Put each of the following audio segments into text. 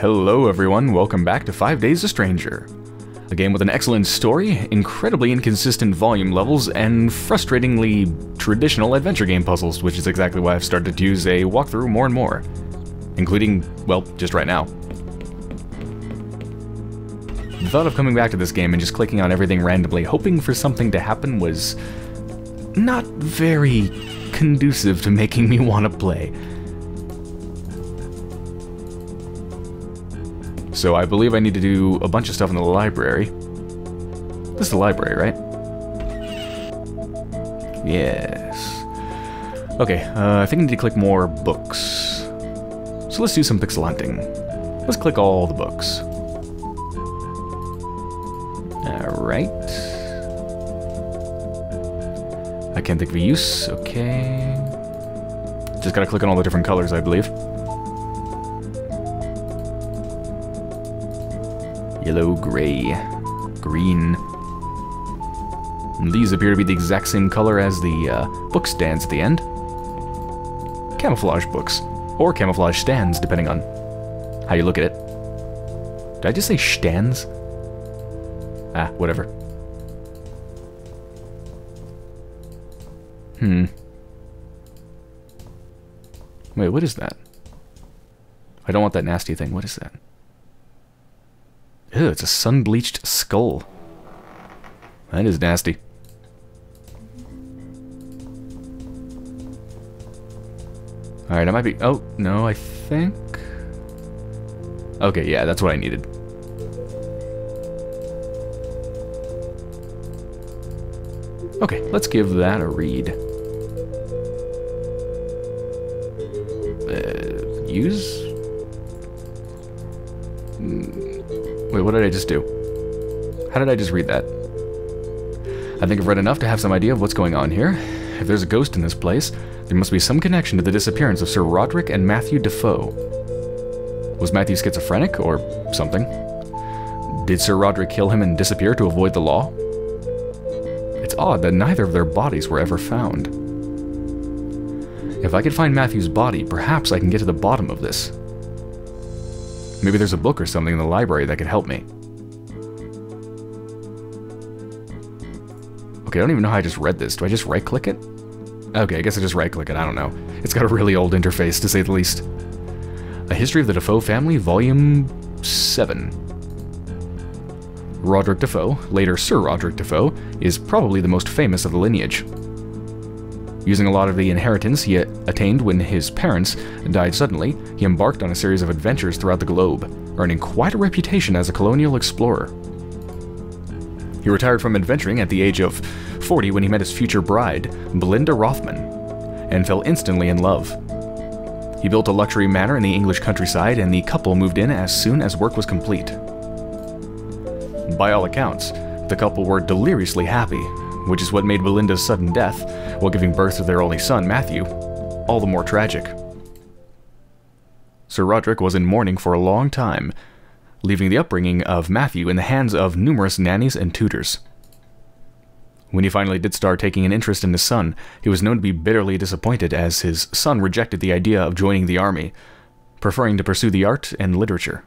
Hello everyone, welcome back to 5 Days a Stranger. A game with an excellent story, incredibly inconsistent volume levels, and frustratingly traditional adventure game puzzles, which is exactly why I've started to use a walkthrough more and more. Including, well, just right now. The thought of coming back to this game and just clicking on everything randomly, hoping for something to happen was not very conducive to making me want to play. So I believe I need to do a bunch of stuff in the library. This is the library, right? Yes. Okay, uh, I think I need to click more books. So let's do some pixel hunting. Let's click all the books. Alright. I can't think of a use. Okay. Just gotta click on all the different colors, I believe. Yellow, gray, green. And these appear to be the exact same color as the uh, book stands at the end. Camouflage books. Or camouflage stands, depending on how you look at it. Did I just say stands? Ah, whatever. Hmm. Wait, what is that? I don't want that nasty thing. What is that? Ew, it's a sun-bleached skull. That is nasty. Alright, I might be... Oh, no, I think... Okay, yeah, that's what I needed. Okay, let's give that a read. Uh, use? Wait, what did I just do? How did I just read that? I think I've read enough to have some idea of what's going on here. If there's a ghost in this place, there must be some connection to the disappearance of Sir Roderick and Matthew Defoe. Was Matthew schizophrenic, or something? Did Sir Roderick kill him and disappear to avoid the law? It's odd that neither of their bodies were ever found. If I could find Matthew's body, perhaps I can get to the bottom of this. Maybe there's a book or something in the library that could help me. Okay, I don't even know how I just read this. Do I just right-click it? Okay, I guess I just right-click it, I don't know. It's got a really old interface, to say the least. A History of the Defoe Family, Volume 7. Roderick Defoe, later Sir Roderick Defoe, is probably the most famous of the lineage. Using a lot of the inheritance he attained when his parents died suddenly, he embarked on a series of adventures throughout the globe, earning quite a reputation as a colonial explorer. He retired from adventuring at the age of 40 when he met his future bride, Belinda Rothman, and fell instantly in love. He built a luxury manor in the English countryside, and the couple moved in as soon as work was complete. By all accounts, the couple were deliriously happy, which is what made Belinda's sudden death, while giving birth to their only son, Matthew, all the more tragic. Sir Roderick was in mourning for a long time, leaving the upbringing of Matthew in the hands of numerous nannies and tutors. When he finally did start taking an interest in his son, he was known to be bitterly disappointed as his son rejected the idea of joining the army, preferring to pursue the art and literature.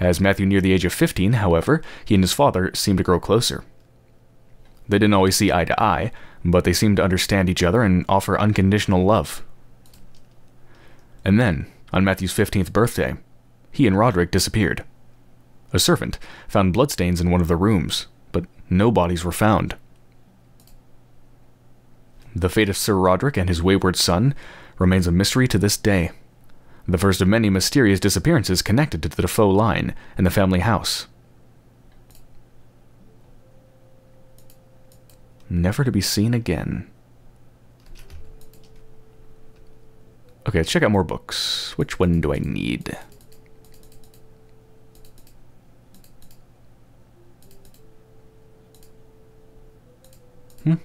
As Matthew neared the age of 15, however, he and his father seemed to grow closer. They didn't always see eye to eye, but they seemed to understand each other and offer unconditional love. And then, on Matthew's 15th birthday, he and Roderick disappeared. A servant found bloodstains in one of the rooms, but no bodies were found. The fate of Sir Roderick and his wayward son remains a mystery to this day the first of many mysterious disappearances connected to the Defoe line and the family house. Never to be seen again. Okay, let's check out more books. Which one do I need? Here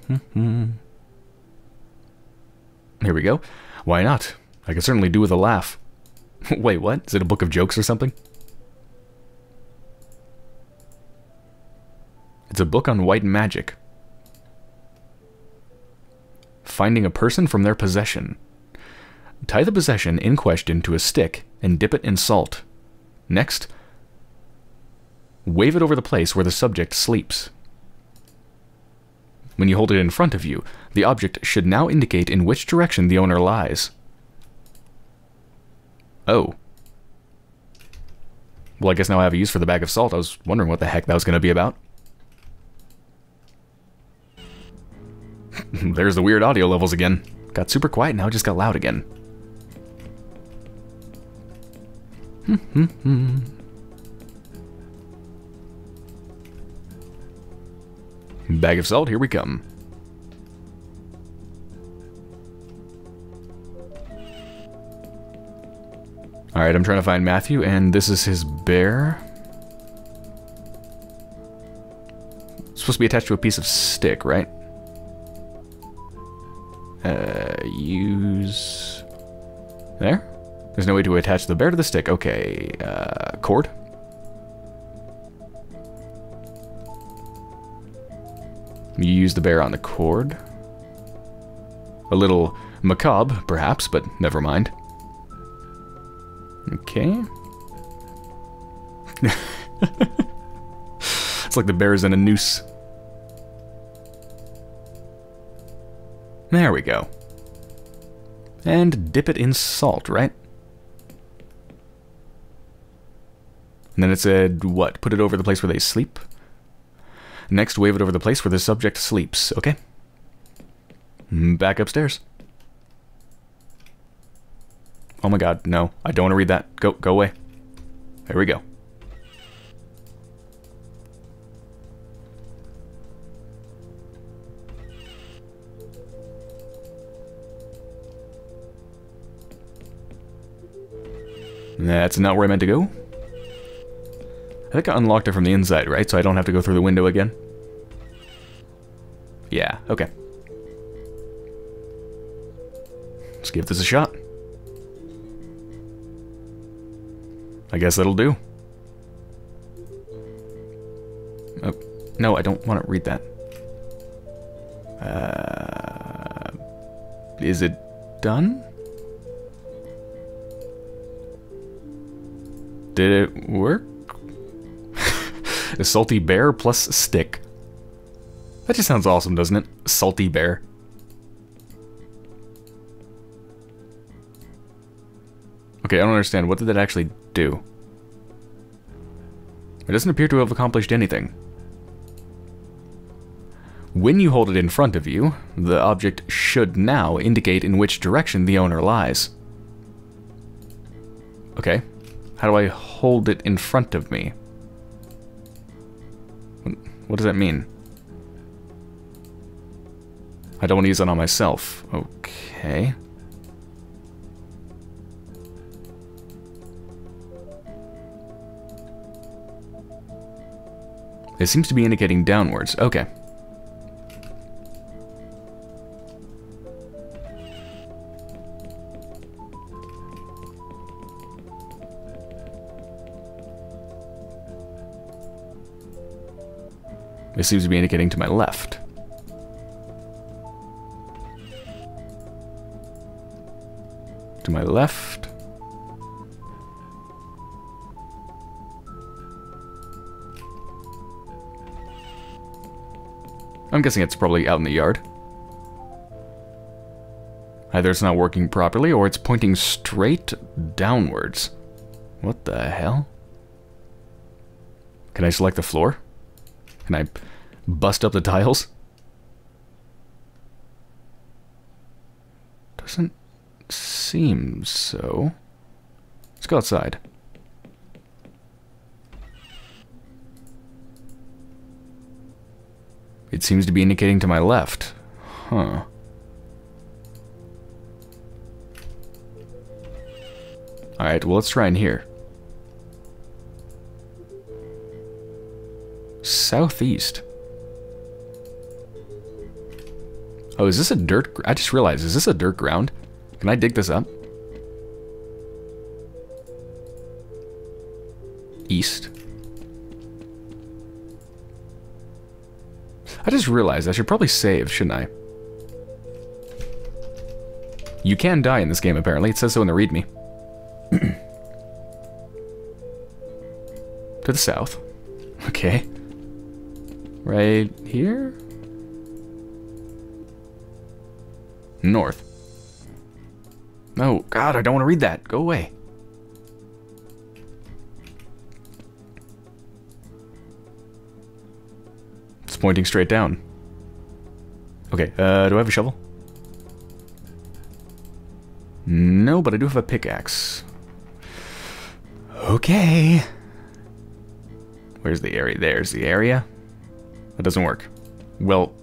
we go. Why not? I can certainly do with a laugh. Wait, what? Is it a book of jokes or something? It's a book on white magic. Finding a person from their possession. Tie the possession in question to a stick and dip it in salt. Next, wave it over the place where the subject sleeps. When you hold it in front of you, the object should now indicate in which direction the owner lies. Oh. Well, I guess now I have a use for the bag of salt. I was wondering what the heck that was going to be about. There's the weird audio levels again. Got super quiet, now just got loud again. Bag of salt, here we come. Alright, I'm trying to find Matthew, and this is his bear. It's supposed to be attached to a piece of stick, right? Uh, use... There? There's no way to attach the bear to the stick. Okay, uh, cord? You use the bear on the cord. A little macabre, perhaps, but never mind. Okay. it's like the bear's in a noose. There we go. And dip it in salt, right? And then it said, what? Put it over the place where they sleep? Next, wave it over the place where the subject sleeps, okay? Mm, back upstairs. Oh my god, no. I don't want to read that. Go, go away. There we go. That's not where I meant to go. I think I unlocked it from the inside, right? So I don't have to go through the window again. Yeah, okay. Let's give this a shot. I guess that'll do. Oh, no, I don't want to read that. Uh, is it done? Did it work? a salty bear plus stick. That just sounds awesome, doesn't it? Salty bear. Okay, I don't understand. What did that actually do? It doesn't appear to have accomplished anything. When you hold it in front of you, the object should now indicate in which direction the owner lies. Okay. How do I hold it in front of me? What does that mean? I don't want to use that on myself. Okay. It seems to be indicating downwards. Okay. It seems to be indicating to my left. To my left. I'm guessing it's probably out in the yard. Either it's not working properly, or it's pointing straight downwards. What the hell? Can I select the floor? Can I bust up the tiles? Doesn't seem so. Let's go outside. It seems to be indicating to my left. Huh. Alright, well let's try in here. Southeast. Oh, is this a dirt... I just realized, is this a dirt ground? Can I dig this up? East. I just realized I should probably save, shouldn't I? You can die in this game, apparently. It says so in the readme. To the south. Okay. Right here? North. No, God, I don't want to read that. Go away. It's pointing straight down. Okay, uh, do I have a shovel? No, but I do have a pickaxe. Okay. Where's the area? There's the area. That doesn't work. Well,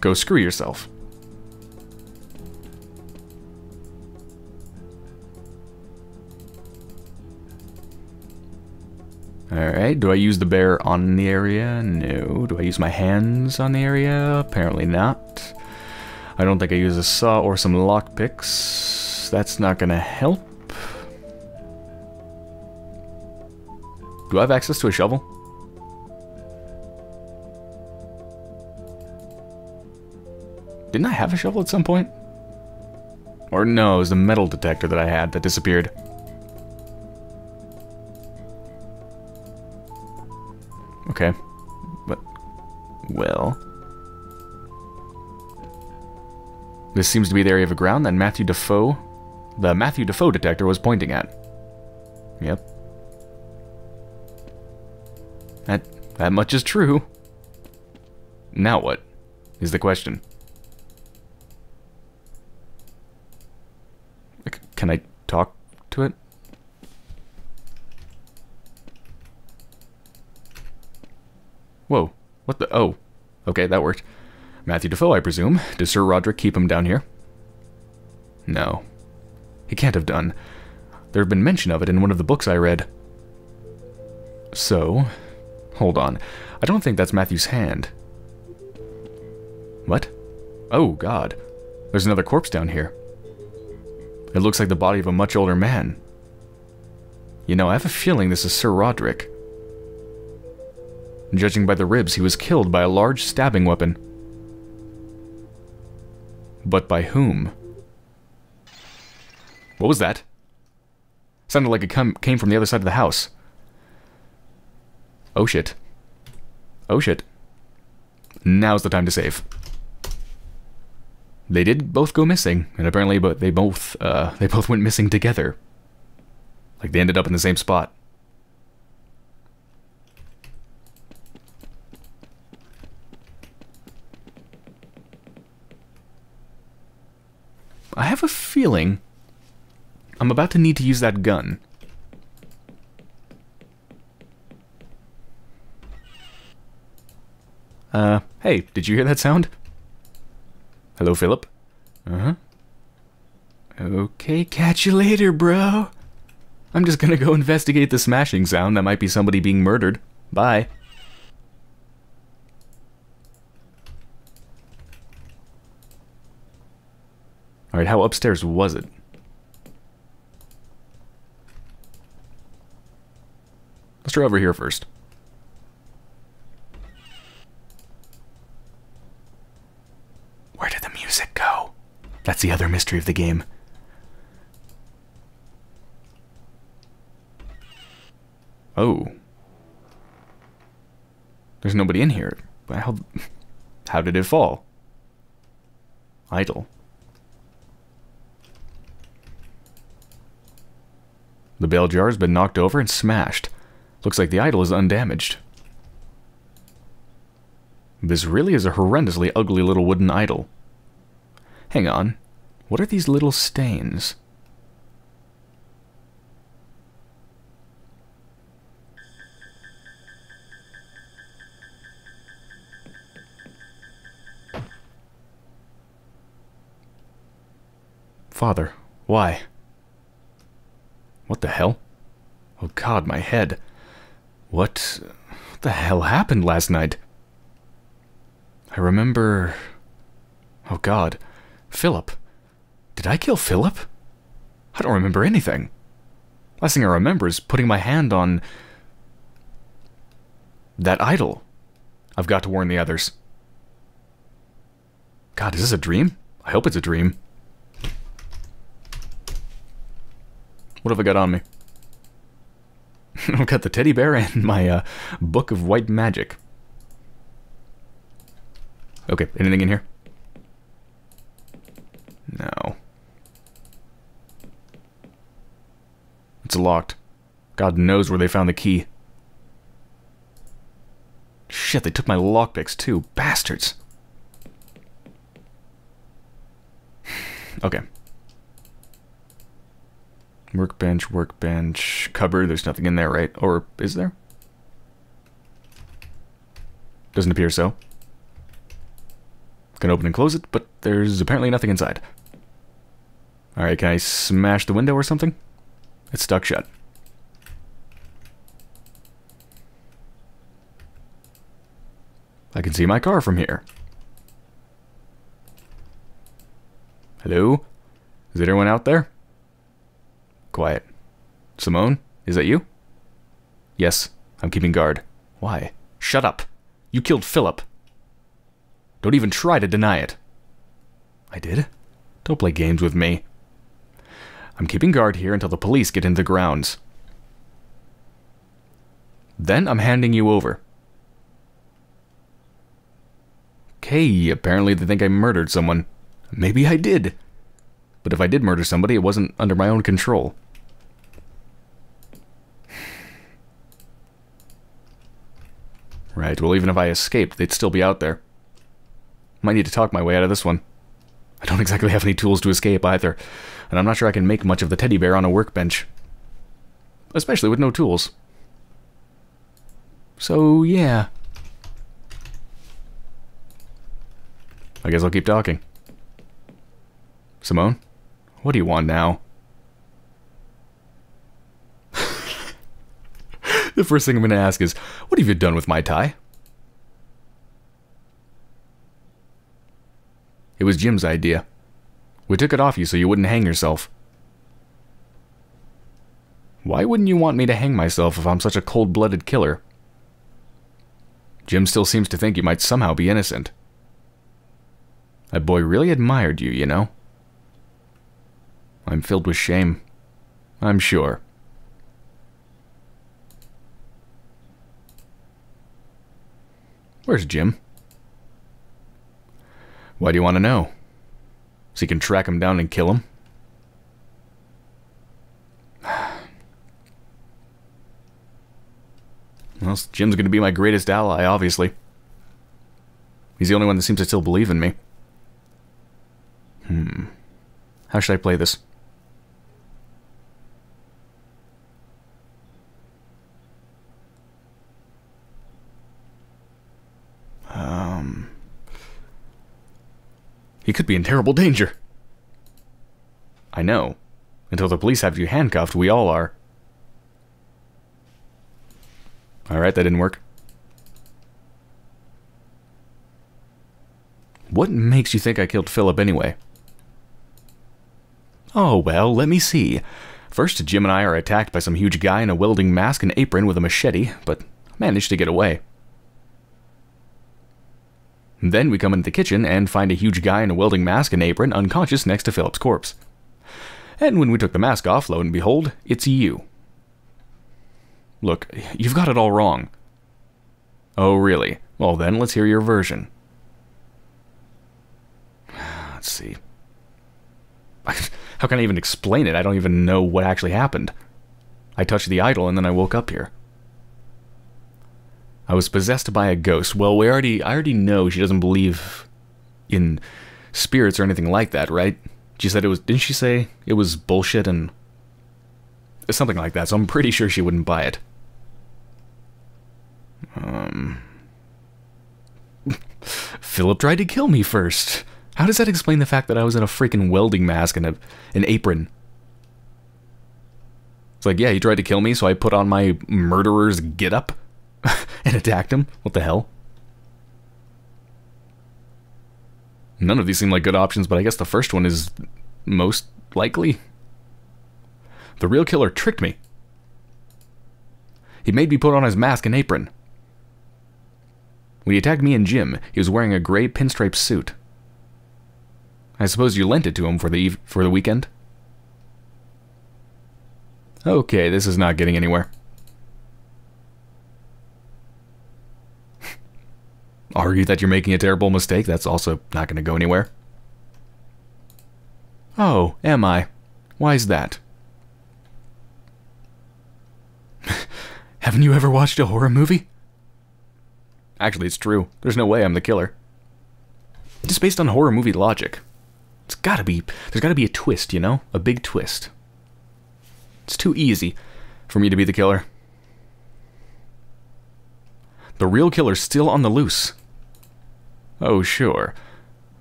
go screw yourself. Alright, do I use the bear on the area? No. Do I use my hands on the area? Apparently not. I don't think I use a saw or some lockpicks. That's not gonna help. Do I have access to a shovel? Didn't I have a shovel at some point? Or no, it was the metal detector that I had that disappeared. Okay. But, well... This seems to be the area of ground that Matthew Defoe, the Matthew Defoe detector was pointing at. Yep. That, that much is true. Now what? Is the question. Can I talk to it? Whoa. What the? Oh. Okay, that worked. Matthew Defoe, I presume. Does Sir Roderick keep him down here? No. He can't have done. There had been mention of it in one of the books I read. So, hold on. I don't think that's Matthew's hand. What? Oh, God. There's another corpse down here. It looks like the body of a much older man. You know, I have a feeling this is Sir Roderick. Judging by the ribs, he was killed by a large stabbing weapon. But by whom? What was that? Sounded like it come, came from the other side of the house. Oh shit. Oh shit. Now's the time to save. They did both go missing, and apparently but they both uh, they both went missing together. Like they ended up in the same spot. I have a feeling I'm about to need to use that gun. Uh, hey, did you hear that sound? Hello, Philip? Uh-huh. Okay, catch you later, bro. I'm just gonna go investigate the smashing sound. That might be somebody being murdered. Bye. Alright, how upstairs was it? Let's try over here first. Where did the music go? That's the other mystery of the game. Oh. There's nobody in here. How, how did it fall? Idol. The bell jar's been knocked over and smashed. Looks like the idol is undamaged. This really is a horrendously ugly little wooden idol. Hang on. What are these little stains? Father, why? What the hell? Oh god, my head. What, what the hell happened last night? I remember... Oh god. Philip. Did I kill Philip? I don't remember anything. Last thing I remember is putting my hand on... that idol. I've got to warn the others. God, is this a dream? I hope it's a dream. What have I got on me? I've got the teddy bear and my uh, book of white magic. Okay, anything in here? No. It's locked. God knows where they found the key. Shit, they took my lockpicks too. Bastards. okay. Workbench, workbench, cupboard. There's nothing in there, right? Or is there? Doesn't appear so. Can open and close it, but there's apparently nothing inside. Alright, can I smash the window or something? It's stuck shut. I can see my car from here. Hello? Is anyone out there? Quiet. Simone, is that you? Yes, I'm keeping guard. Why? Shut up. You killed Philip. Don't even try to deny it. I did? Don't play games with me. I'm keeping guard here until the police get into the grounds. Then I'm handing you over. Okay, apparently they think I murdered someone. Maybe I did. But if I did murder somebody, it wasn't under my own control. Right, well even if I escaped, they'd still be out there. Might need to talk my way out of this one. I don't exactly have any tools to escape either, and I'm not sure I can make much of the teddy bear on a workbench. Especially with no tools. So, yeah. I guess I'll keep talking. Simone, what do you want now? the first thing I'm going to ask is, what have you done with my tie? It was Jim's idea. We took it off you so you wouldn't hang yourself. Why wouldn't you want me to hang myself if I'm such a cold-blooded killer? Jim still seems to think you might somehow be innocent. That boy really admired you, you know? I'm filled with shame. I'm sure. Where's Jim? Why do you want to know? So you can track him down and kill him? Well, Jim's going to be my greatest ally, obviously. He's the only one that seems to still believe in me. Hmm. How should I play this? Um... He could be in terrible danger. I know. Until the police have you handcuffed, we all are. Alright, that didn't work. What makes you think I killed Philip anyway? Oh, well, let me see. First, Jim and I are attacked by some huge guy in a welding mask and apron with a machete, but managed to get away. Then we come into the kitchen and find a huge guy in a welding mask and apron unconscious next to Philip's corpse. And when we took the mask off, lo and behold, it's you. Look, you've got it all wrong. Oh, really? Well then, let's hear your version. Let's see. How can I even explain it? I don't even know what actually happened. I touched the idol and then I woke up here. I was possessed by a ghost. Well, we already I already know she doesn't believe in spirits or anything like that, right? She said it was didn't she say it was bullshit and something like that. So I'm pretty sure she wouldn't buy it. Um Philip tried to kill me first. How does that explain the fact that I was in a freaking welding mask and a, an apron? It's like, yeah, he tried to kill me, so I put on my murderer's get up. and attacked him? What the hell? None of these seem like good options, but I guess the first one is most likely. The real killer tricked me. He made me put on his mask and apron. When he attacked me and Jim, he was wearing a gray pinstripe suit. I suppose you lent it to him for the for the weekend? Okay, this is not getting anywhere. Argue that you're making a terrible mistake. That's also not going to go anywhere. Oh, am I? Why's that? Haven't you ever watched a horror movie? Actually, it's true. There's no way I'm the killer. Just based on horror movie logic. It's gotta be, there's gotta be a twist, you know? A big twist. It's too easy for me to be the killer. The real killer's still on the loose. Oh, sure.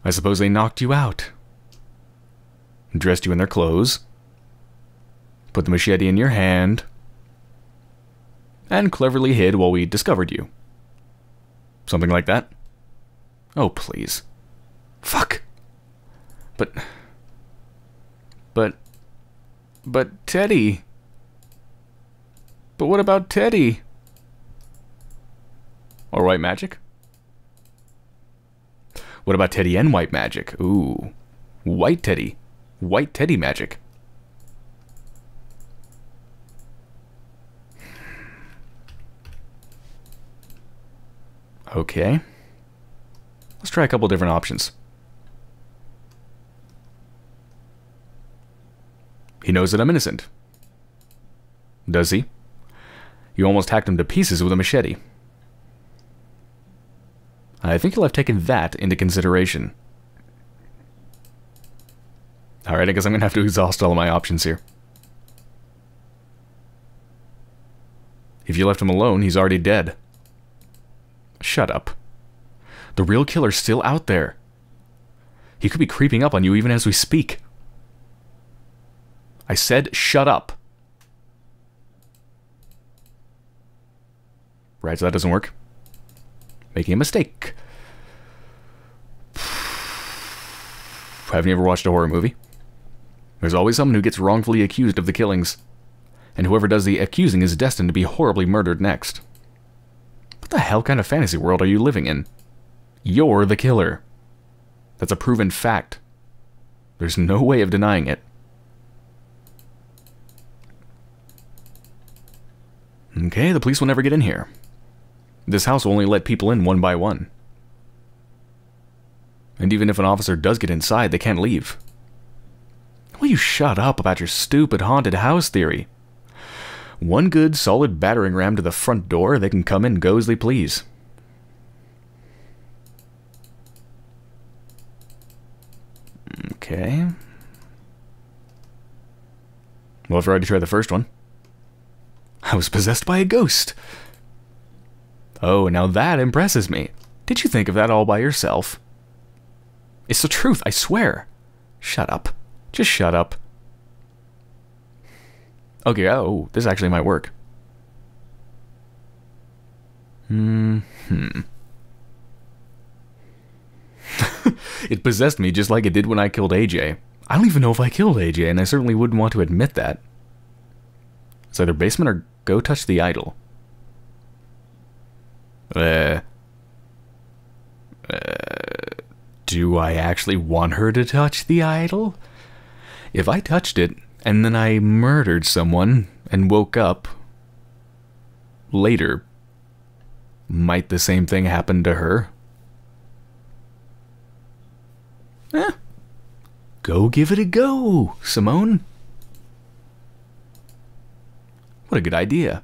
I suppose they knocked you out. Dressed you in their clothes. Put the machete in your hand. And cleverly hid while we discovered you. Something like that? Oh, please. Fuck! But... But... But Teddy... But what about Teddy? Or white magic? What about Teddy and white magic? Ooh. White Teddy. White Teddy magic. Okay. Let's try a couple different options. He knows that I'm innocent. Does he? You almost hacked him to pieces with a machete. I think you'll have taken that into consideration. Alright, I guess I'm going to have to exhaust all of my options here. If you left him alone, he's already dead. Shut up. The real killer's still out there. He could be creeping up on you even as we speak. I said shut up. Right, so that doesn't work. Making a mistake. Haven't you ever watched a horror movie? There's always someone who gets wrongfully accused of the killings. And whoever does the accusing is destined to be horribly murdered next. What the hell kind of fantasy world are you living in? You're the killer. That's a proven fact. There's no way of denying it. Okay, the police will never get in here. This house will only let people in one by one. And even if an officer does get inside, they can't leave. Will you shut up about your stupid haunted house theory? One good, solid battering ram to the front door, they can come in go as they please. Okay. Well, I've already tried the first one. I was possessed by a ghost. Oh, now that impresses me. Did you think of that all by yourself? It's the truth, I swear. Shut up. Just shut up. Okay, oh, this actually might work. Hmm. hmm. it possessed me just like it did when I killed AJ. I don't even know if I killed AJ, and I certainly wouldn't want to admit that. It's either basement or go touch the idol. Uh, uh, do I actually want her to touch the idol? If I touched it and then I murdered someone and woke up later, might the same thing happen to her? Eh, go give it a go, Simone. What a good idea.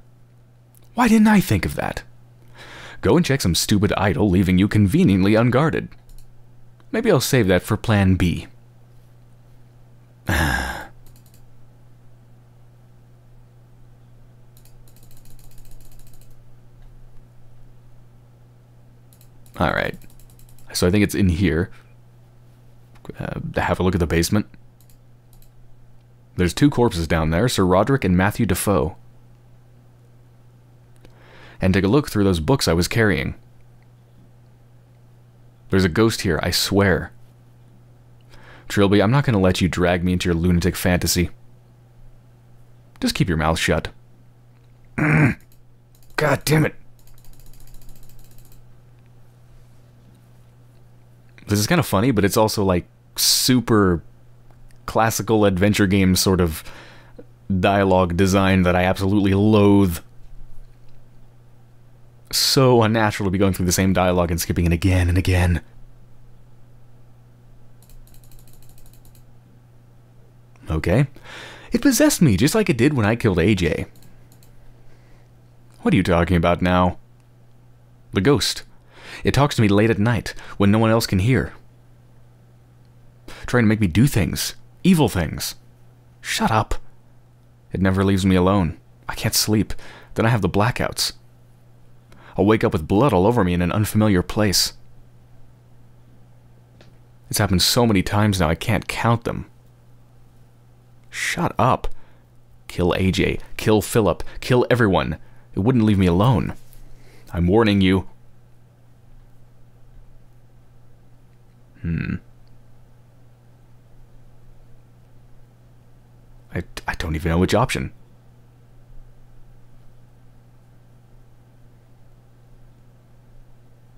Why didn't I think of that? Go and check some stupid idol leaving you conveniently unguarded. Maybe I'll save that for plan B. Alright. So I think it's in here. Uh, have a look at the basement. There's two corpses down there, Sir Roderick and Matthew Defoe and take a look through those books I was carrying. There's a ghost here, I swear. Trilby, I'm not going to let you drag me into your lunatic fantasy. Just keep your mouth shut. God damn it. This is kind of funny, but it's also like super classical adventure game sort of dialogue design that I absolutely loathe. So unnatural to be going through the same dialogue and skipping it again and again. Okay. It possessed me just like it did when I killed AJ. What are you talking about now? The ghost. It talks to me late at night, when no one else can hear. Trying to make me do things. Evil things. Shut up. It never leaves me alone. I can't sleep. Then I have the blackouts. I'll wake up with blood all over me in an unfamiliar place. It's happened so many times now I can't count them. Shut up. Kill AJ. Kill Philip. Kill everyone. It wouldn't leave me alone. I'm warning you. Hmm. I, I don't even know which option.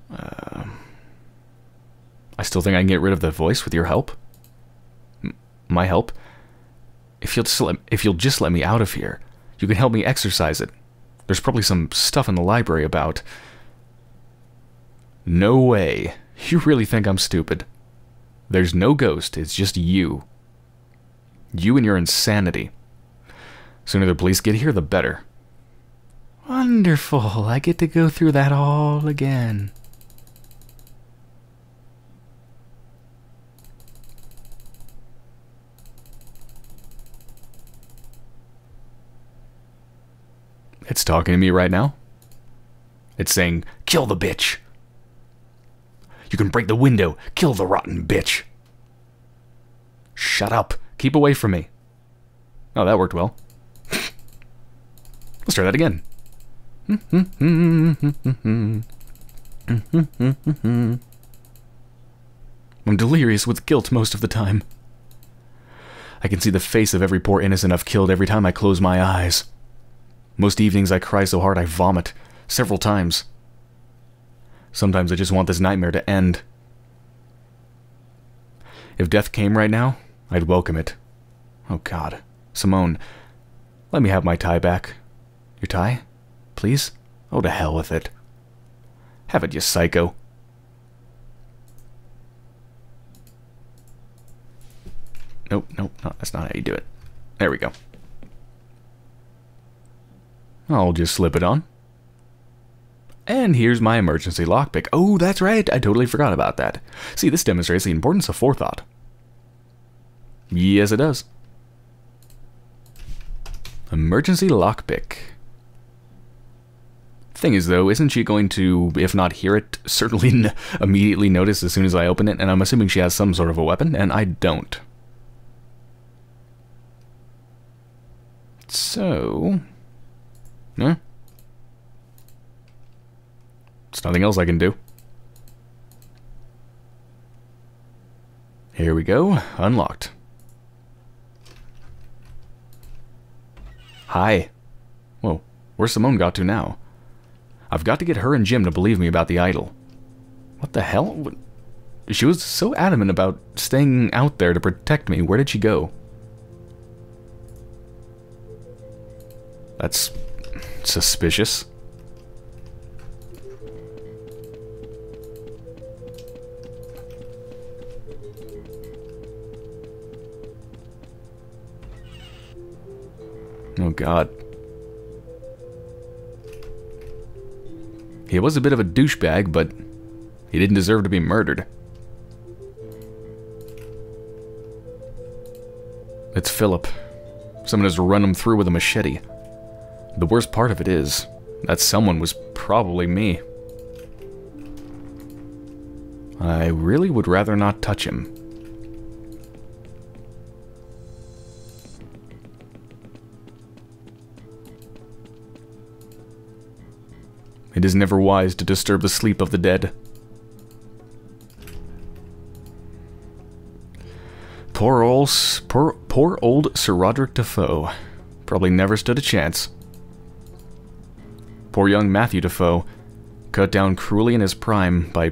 I still think I can get rid of the voice with your help. M my help? If you'll just let, if you'll just let me out of here, you can help me exorcise it. There's probably some stuff in the library about. No way. You really think I'm stupid? There's no ghost, it's just you. You and your insanity. Sooner the police get here, the better. Wonderful. I get to go through that all again. It's talking to me right now. It's saying, kill the bitch. You can break the window. Kill the rotten bitch. Shut up. Keep away from me. Oh, that worked well. Let's try that again. I'm delirious with guilt most of the time. I can see the face of every poor innocent I've killed every time I close my eyes. Most evenings I cry so hard I vomit, several times. Sometimes I just want this nightmare to end. If death came right now, I'd welcome it. Oh god. Simone, let me have my tie back. Your tie? Please? Oh, to hell with it. Have it, you psycho. Nope, nope, no, that's not how you do it. There we go. I'll just slip it on. And here's my emergency lockpick. Oh, that's right, I totally forgot about that. See, this demonstrates the importance of forethought. Yes, it does. Emergency lockpick. Thing is, though, isn't she going to, if not hear it, certainly immediately notice as soon as I open it? And I'm assuming she has some sort of a weapon, and I don't. So, Huh? There's nothing else I can do. Here we go. Unlocked. Hi. Whoa, where's Simone got to now? I've got to get her and Jim to believe me about the idol. What the hell? She was so adamant about staying out there to protect me. Where did she go? That's suspicious. Oh god. He was a bit of a douchebag, but he didn't deserve to be murdered. It's Philip. Someone has run him through with a machete. The worst part of it is, that someone was probably me. I really would rather not touch him. It is never wise to disturb the sleep of the dead. Poor old, poor, poor old Sir Roderick Defoe. Probably never stood a chance. Poor young Matthew Defoe, cut down cruelly in his prime by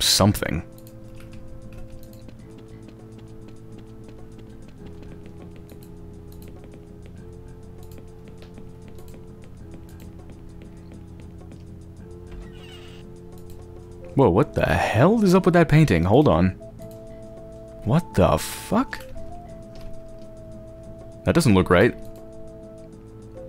something. Whoa, what the hell is up with that painting? Hold on. What the fuck? That doesn't look right.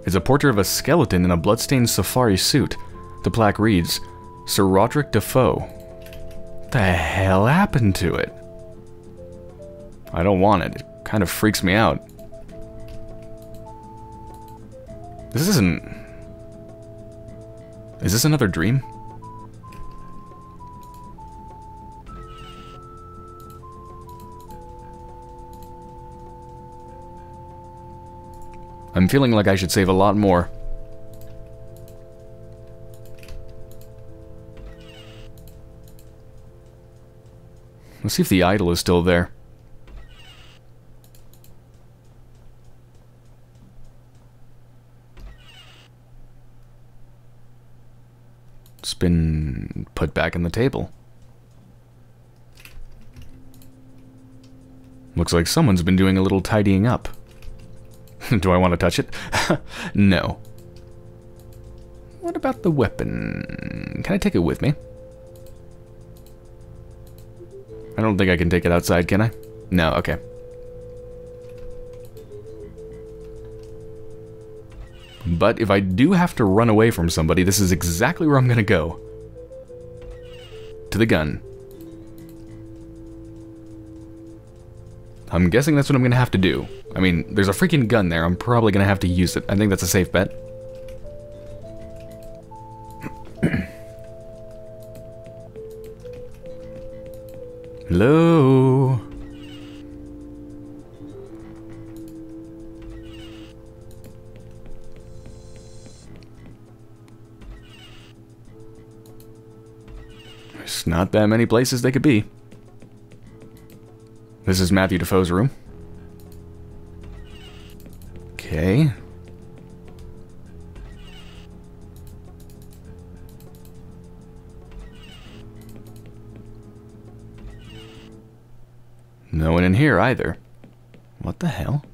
It's a portrait of a skeleton in a bloodstained safari suit. The plaque reads, Sir Roderick Defoe. What the hell happened to it? I don't want it. It kind of freaks me out. This isn't... Is this another dream? I'm feeling like I should save a lot more. Let's see if the idol is still there. It's been put back in the table. Looks like someone's been doing a little tidying up. Do I want to touch it? no. What about the weapon? Can I take it with me? I don't think I can take it outside, can I? No, okay. But if I do have to run away from somebody, this is exactly where I'm to go. To the gun. I'm guessing that's what I'm to have to do. I mean, there's a freaking gun there. I'm probably going to have to use it. I think that's a safe bet. Hello? There's not that many places they could be. This is Matthew Defoe's room. Okay. No one in here either. What the hell?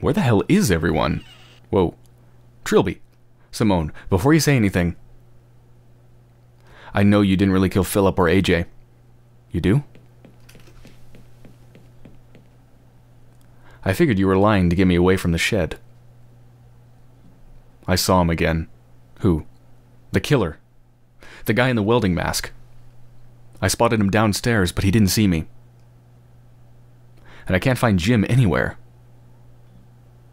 Where the hell is everyone? Whoa. Trilby. Simone, before you say anything. I know you didn't really kill Philip or AJ. You do? I figured you were lying to get me away from the shed. I saw him again. Who? The killer. The guy in the welding mask. I spotted him downstairs, but he didn't see me. And I can't find Jim anywhere.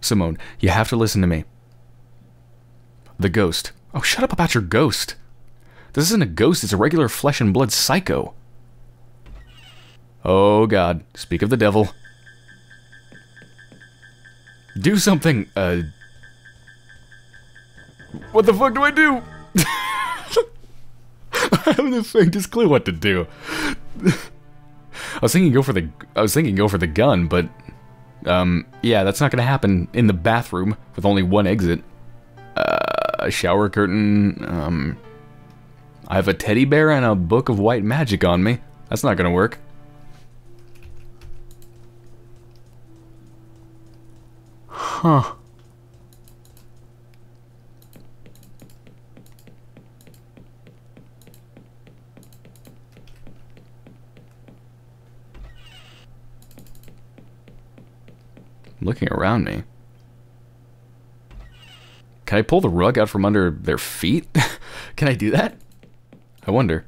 Simone, you have to listen to me. The ghost. Oh, shut up about your ghost. This isn't a ghost, it's a regular flesh and blood psycho. Oh god, speak of the devil. Do something, uh... What the fuck do I do? I have the faintest clue what to do. I was thinking go for the I was thinking go for the gun, but um yeah, that's not gonna happen in the bathroom with only one exit. Uh, a shower curtain. Um, I have a teddy bear and a book of white magic on me. That's not gonna work. Huh. looking around me. Can I pull the rug out from under their feet? can I do that? I wonder.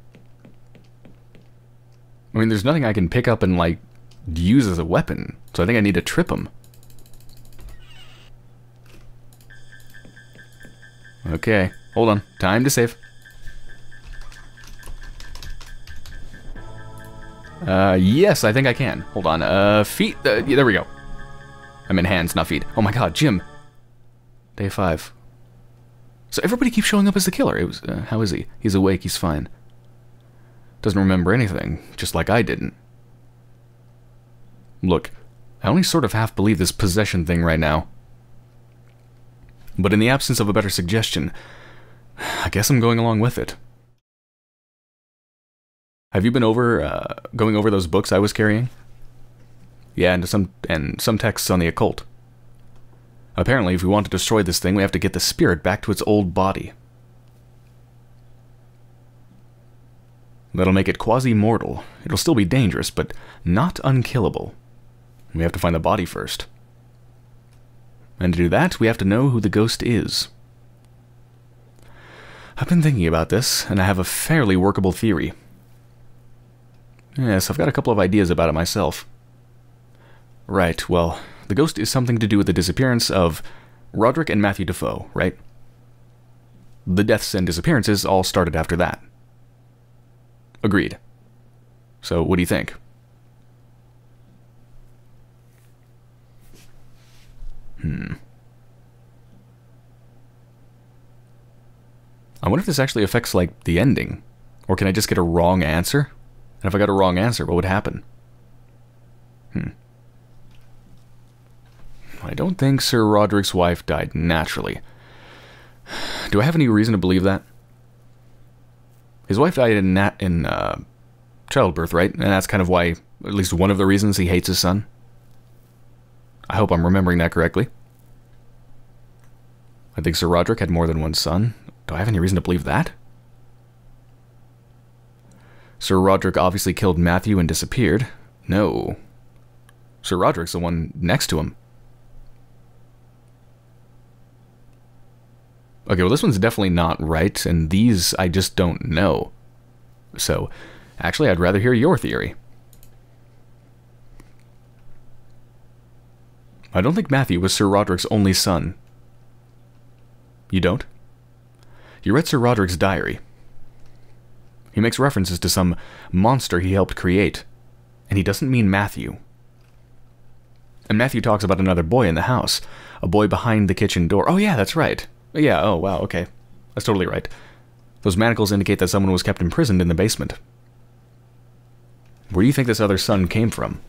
I mean, there's nothing I can pick up and, like, use as a weapon, so I think I need to trip them. Okay, hold on. Time to save. Uh, yes, I think I can. Hold on. Uh, feet. Uh, yeah, there we go. I'm in hands, not feet. Oh my god, Jim. Day five. So everybody keeps showing up as the killer. It was, uh, how is he? He's awake, he's fine. Doesn't remember anything, just like I didn't. Look, I only sort of half believe this possession thing right now. But in the absence of a better suggestion, I guess I'm going along with it. Have you been over, uh, going over those books I was carrying? Yeah, and some and some texts on the occult. Apparently, if we want to destroy this thing, we have to get the spirit back to its old body. That'll make it quasi-mortal. It'll still be dangerous, but not unkillable. We have to find the body first. And to do that, we have to know who the ghost is. I've been thinking about this, and I have a fairly workable theory. Yes, I've got a couple of ideas about it myself. Right, well, the ghost is something to do with the disappearance of Roderick and Matthew Defoe, right? The deaths and disappearances all started after that. Agreed. So, what do you think? Hmm. I wonder if this actually affects, like, the ending. Or can I just get a wrong answer? And if I got a wrong answer, what would happen? Hmm. I don't think Sir Roderick's wife died naturally. Do I have any reason to believe that? His wife died in in uh, childbirth, right? And that's kind of why, at least one of the reasons he hates his son. I hope I'm remembering that correctly. I think Sir Roderick had more than one son. Do I have any reason to believe that? Sir Roderick obviously killed Matthew and disappeared. No. Sir Roderick's the one next to him. Okay, well, this one's definitely not right, and these I just don't know. So, actually, I'd rather hear your theory. I don't think Matthew was Sir Roderick's only son. You don't? You read Sir Roderick's diary. He makes references to some monster he helped create, and he doesn't mean Matthew. And Matthew talks about another boy in the house, a boy behind the kitchen door. Oh, yeah, that's right. Yeah, oh, wow, okay. That's totally right. Those manacles indicate that someone was kept imprisoned in the basement. Where do you think this other son came from?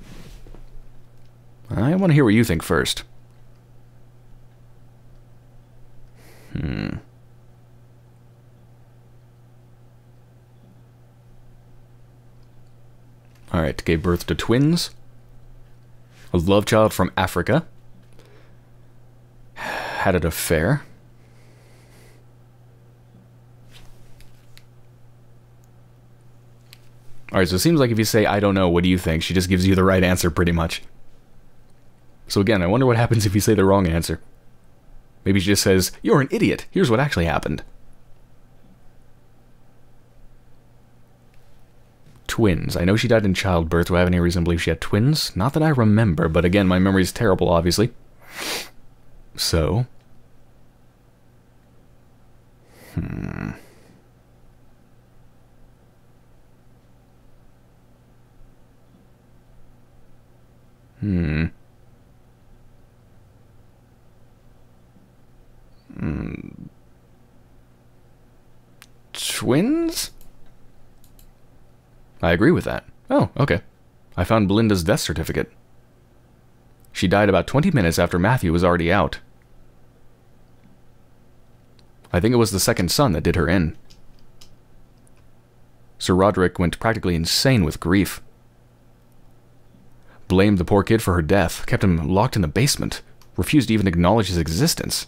I want to hear what you think first. Hmm. Alright, gave birth to twins. A love child from Africa. Had an affair. Alright, so it seems like if you say, I don't know, what do you think? She just gives you the right answer pretty much. So again, I wonder what happens if you say the wrong answer. Maybe she just says, You're an idiot. Here's what actually happened. Twins. I know she died in childbirth. Do I have any reason to believe she had twins? Not that I remember, but again, my memory's terrible, obviously. So. Hmm. Hmm. Twins? I agree with that. Oh, okay. I found Belinda's death certificate. She died about 20 minutes after Matthew was already out. I think it was the second son that did her in. Sir Roderick went practically insane with grief blamed the poor kid for her death, kept him locked in the basement, refused to even acknowledge his existence.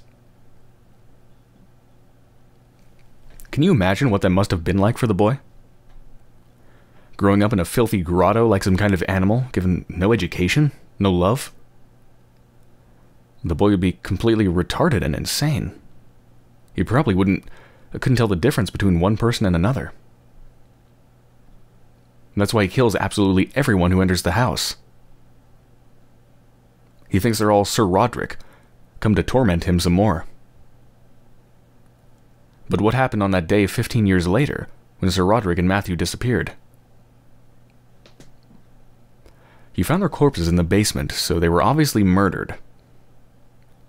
Can you imagine what that must have been like for the boy? Growing up in a filthy grotto like some kind of animal, given no education, no love? The boy would be completely retarded and insane. He probably wouldn't uh, couldn't tell the difference between one person and another. That's why he kills absolutely everyone who enters the house. He thinks they're all Sir Roderick, come to torment him some more. But what happened on that day 15 years later, when Sir Roderick and Matthew disappeared? You found their corpses in the basement, so they were obviously murdered.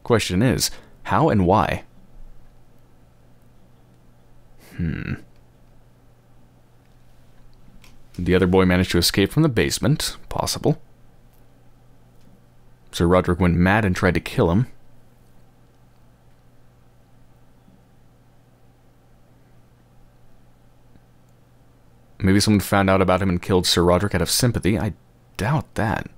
Question is, how and why? Hmm. The other boy managed to escape from the basement. Possible. Sir Roderick went mad and tried to kill him. Maybe someone found out about him and killed Sir Roderick out of sympathy. I doubt that.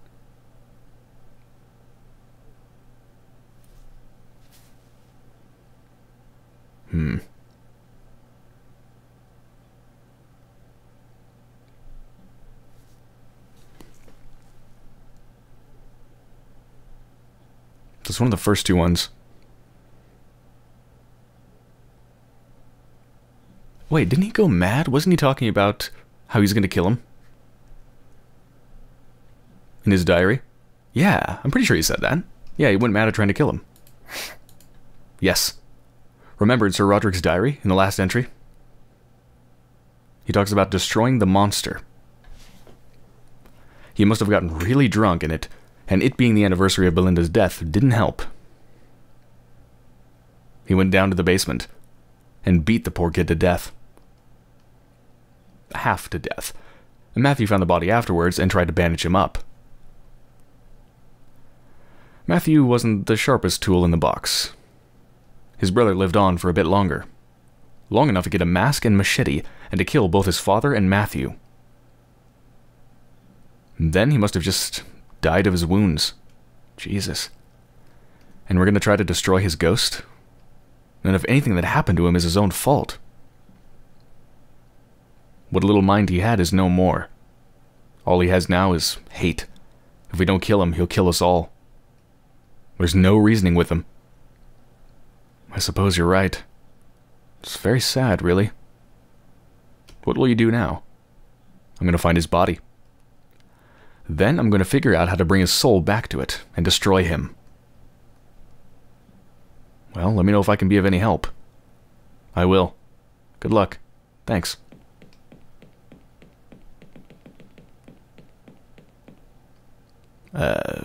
Hmm. That's one of the first two ones. Wait, didn't he go mad? Wasn't he talking about how he's going to kill him? In his diary? Yeah, I'm pretty sure he said that. Yeah, he went mad at trying to kill him. yes. Remembered Sir Roderick's diary in the last entry? He talks about destroying the monster. He must have gotten really drunk in it, and it being the anniversary of Belinda's death didn't help. He went down to the basement and beat the poor kid to death. Half to death. Matthew found the body afterwards and tried to bandage him up. Matthew wasn't the sharpest tool in the box. His brother lived on for a bit longer. Long enough to get a mask and machete and to kill both his father and Matthew. Then he must have just died of his wounds. Jesus. And we're going to try to destroy his ghost? And if anything that happened to him is his own fault. What little mind he had is no more. All he has now is hate. If we don't kill him, he'll kill us all. There's no reasoning with him. I suppose you're right. It's very sad, really. What will you do now? I'm going to find his body. Then I'm going to figure out how to bring his soul back to it and destroy him. Well, let me know if I can be of any help. I will. Good luck. Thanks. Uh,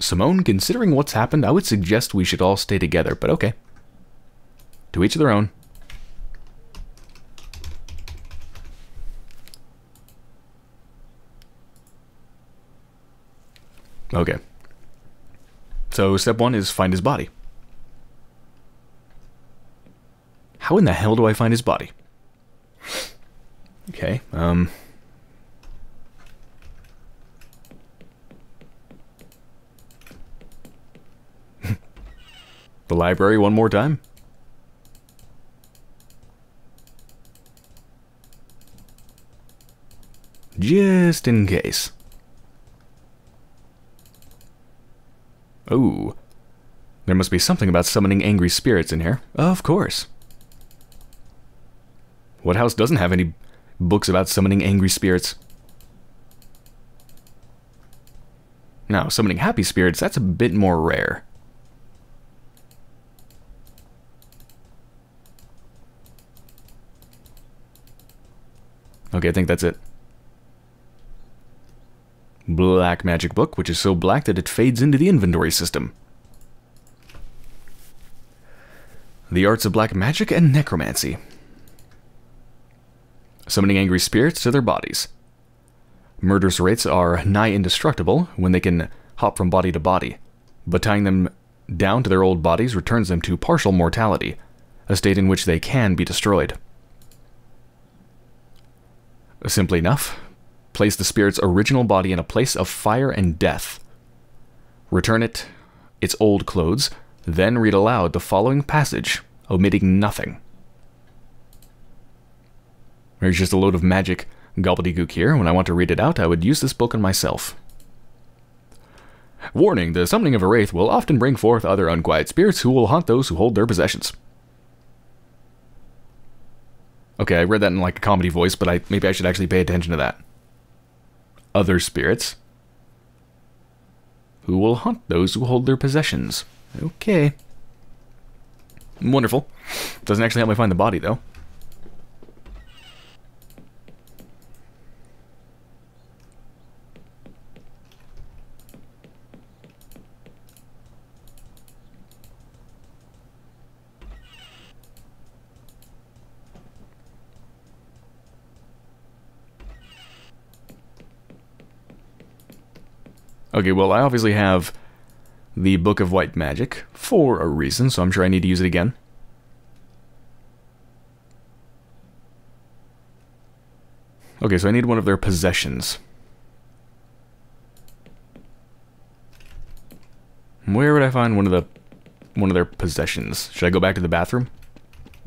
Simone, considering what's happened, I would suggest we should all stay together, but okay. To each their own. Okay. So step one is find his body. How in the hell do I find his body? Okay, um... the library one more time? Just in case. Oh. There must be something about summoning angry spirits in here. Of course. What house doesn't have any books about summoning angry spirits? Now, summoning happy spirits, that's a bit more rare. Okay, I think that's it. Black Magic Book, which is so black that it fades into the inventory system. The Arts of Black Magic and Necromancy. Summoning angry spirits to their bodies. Murderous wraiths are nigh indestructible when they can hop from body to body, but tying them down to their old bodies returns them to partial mortality, a state in which they can be destroyed. Simply enough, Place the spirit's original body in a place of fire and death. Return it its old clothes, then read aloud the following passage, omitting nothing. There's just a load of magic gobbledygook here. When I want to read it out, I would use this book on myself. Warning, the summoning of a wraith will often bring forth other unquiet spirits who will haunt those who hold their possessions. Okay, I read that in like a comedy voice, but I maybe I should actually pay attention to that other spirits who will hunt those who hold their possessions. Okay. Wonderful. Doesn't actually help me find the body, though. Okay, well, I obviously have the Book of White Magic for a reason, so I'm sure I need to use it again. Okay, so I need one of their possessions. Where would I find one of the one of their possessions? Should I go back to the bathroom?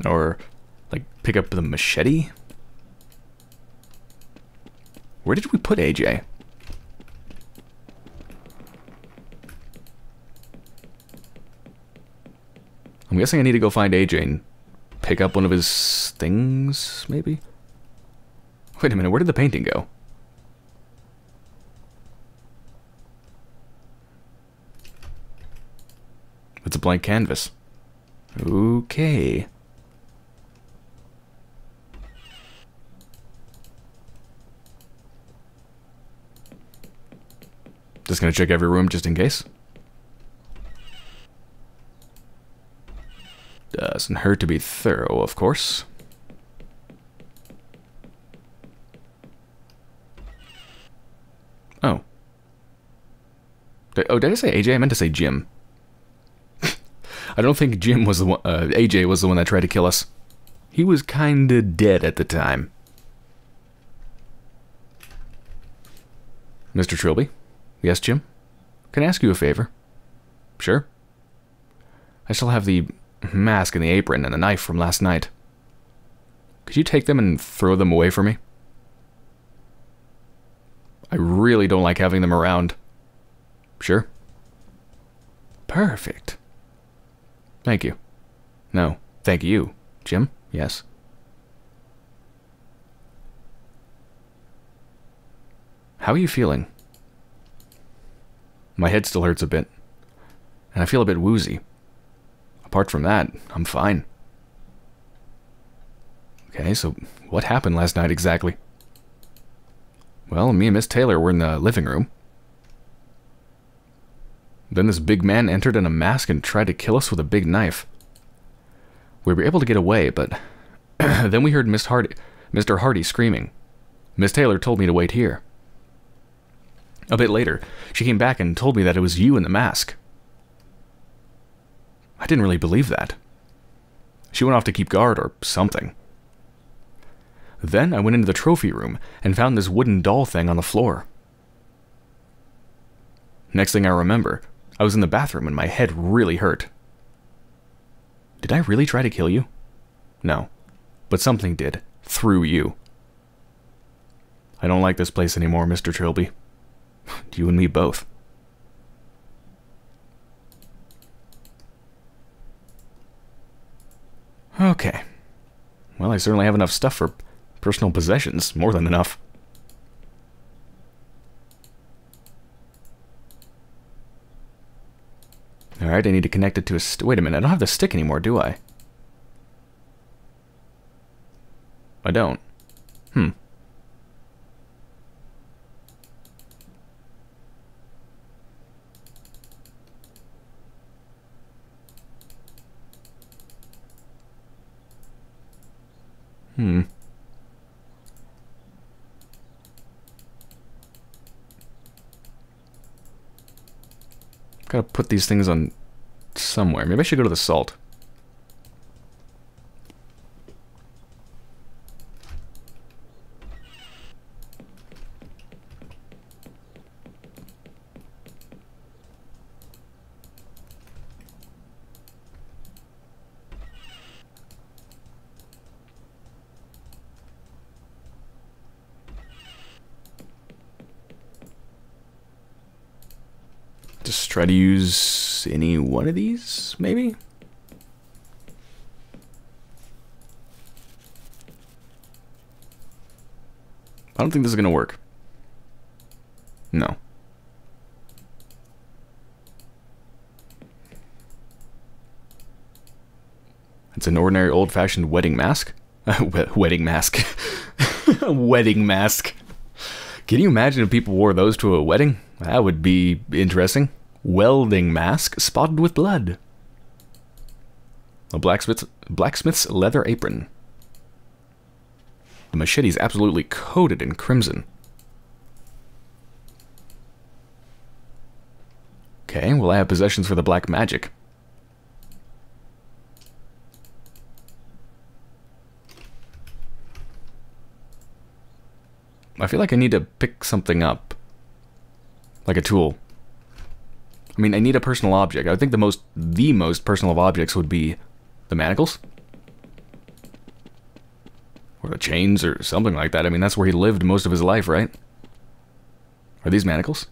Or like pick up the machete? Where did we put AJ? I'm guessing I need to go find AJ and pick up one of his things, maybe? Wait a minute, where did the painting go? It's a blank canvas. Okay. Just gonna check every room just in case. Doesn't hurt to be thorough, of course. Oh. Did, oh, did I say AJ? I meant to say Jim. I don't think Jim was the one, uh, AJ was the one that tried to kill us. He was kinda dead at the time. Mr. Trilby? Yes, Jim? Can I ask you a favor? Sure. I still have the mask and the apron and the knife from last night. Could you take them and throw them away for me? I really don't like having them around. Sure. Perfect. Thank you. No, thank you. Jim? Yes. How are you feeling? My head still hurts a bit, and I feel a bit woozy. Apart from that, I'm fine. Okay, so what happened last night exactly? Well, me and Miss Taylor were in the living room. Then this big man entered in a mask and tried to kill us with a big knife. We were able to get away, but then we heard Miss Hardy, Mr. Hardy screaming. Miss Taylor told me to wait here. A bit later, she came back and told me that it was you in the mask. I didn't really believe that. She went off to keep guard or something. Then I went into the trophy room and found this wooden doll thing on the floor. Next thing I remember, I was in the bathroom and my head really hurt. Did I really try to kill you? No, but something did, through you. I don't like this place anymore, Mr. Trilby. you and me both. Okay. Well, I certainly have enough stuff for personal possessions. More than enough. Alright, I need to connect it to a... Wait a minute, I don't have the stick anymore, do I? I don't. Hmm. Hmm. Gotta put these things on somewhere. Maybe I should go to the salt. Just try to use any one of these, maybe? I don't think this is going to work. No. It's an ordinary old-fashioned wedding mask. wedding mask. wedding mask. Can you imagine if people wore those to a wedding? That would be interesting. Welding mask spotted with blood. A blacksmith's, blacksmith's leather apron. The machete is absolutely coated in crimson. Okay, well I have possessions for the black magic. I feel like I need to pick something up. Like a tool. I mean, I need a personal object. I think the most, the most personal of objects would be the manacles. Or the chains or something like that. I mean, that's where he lived most of his life, right? Are these manacles?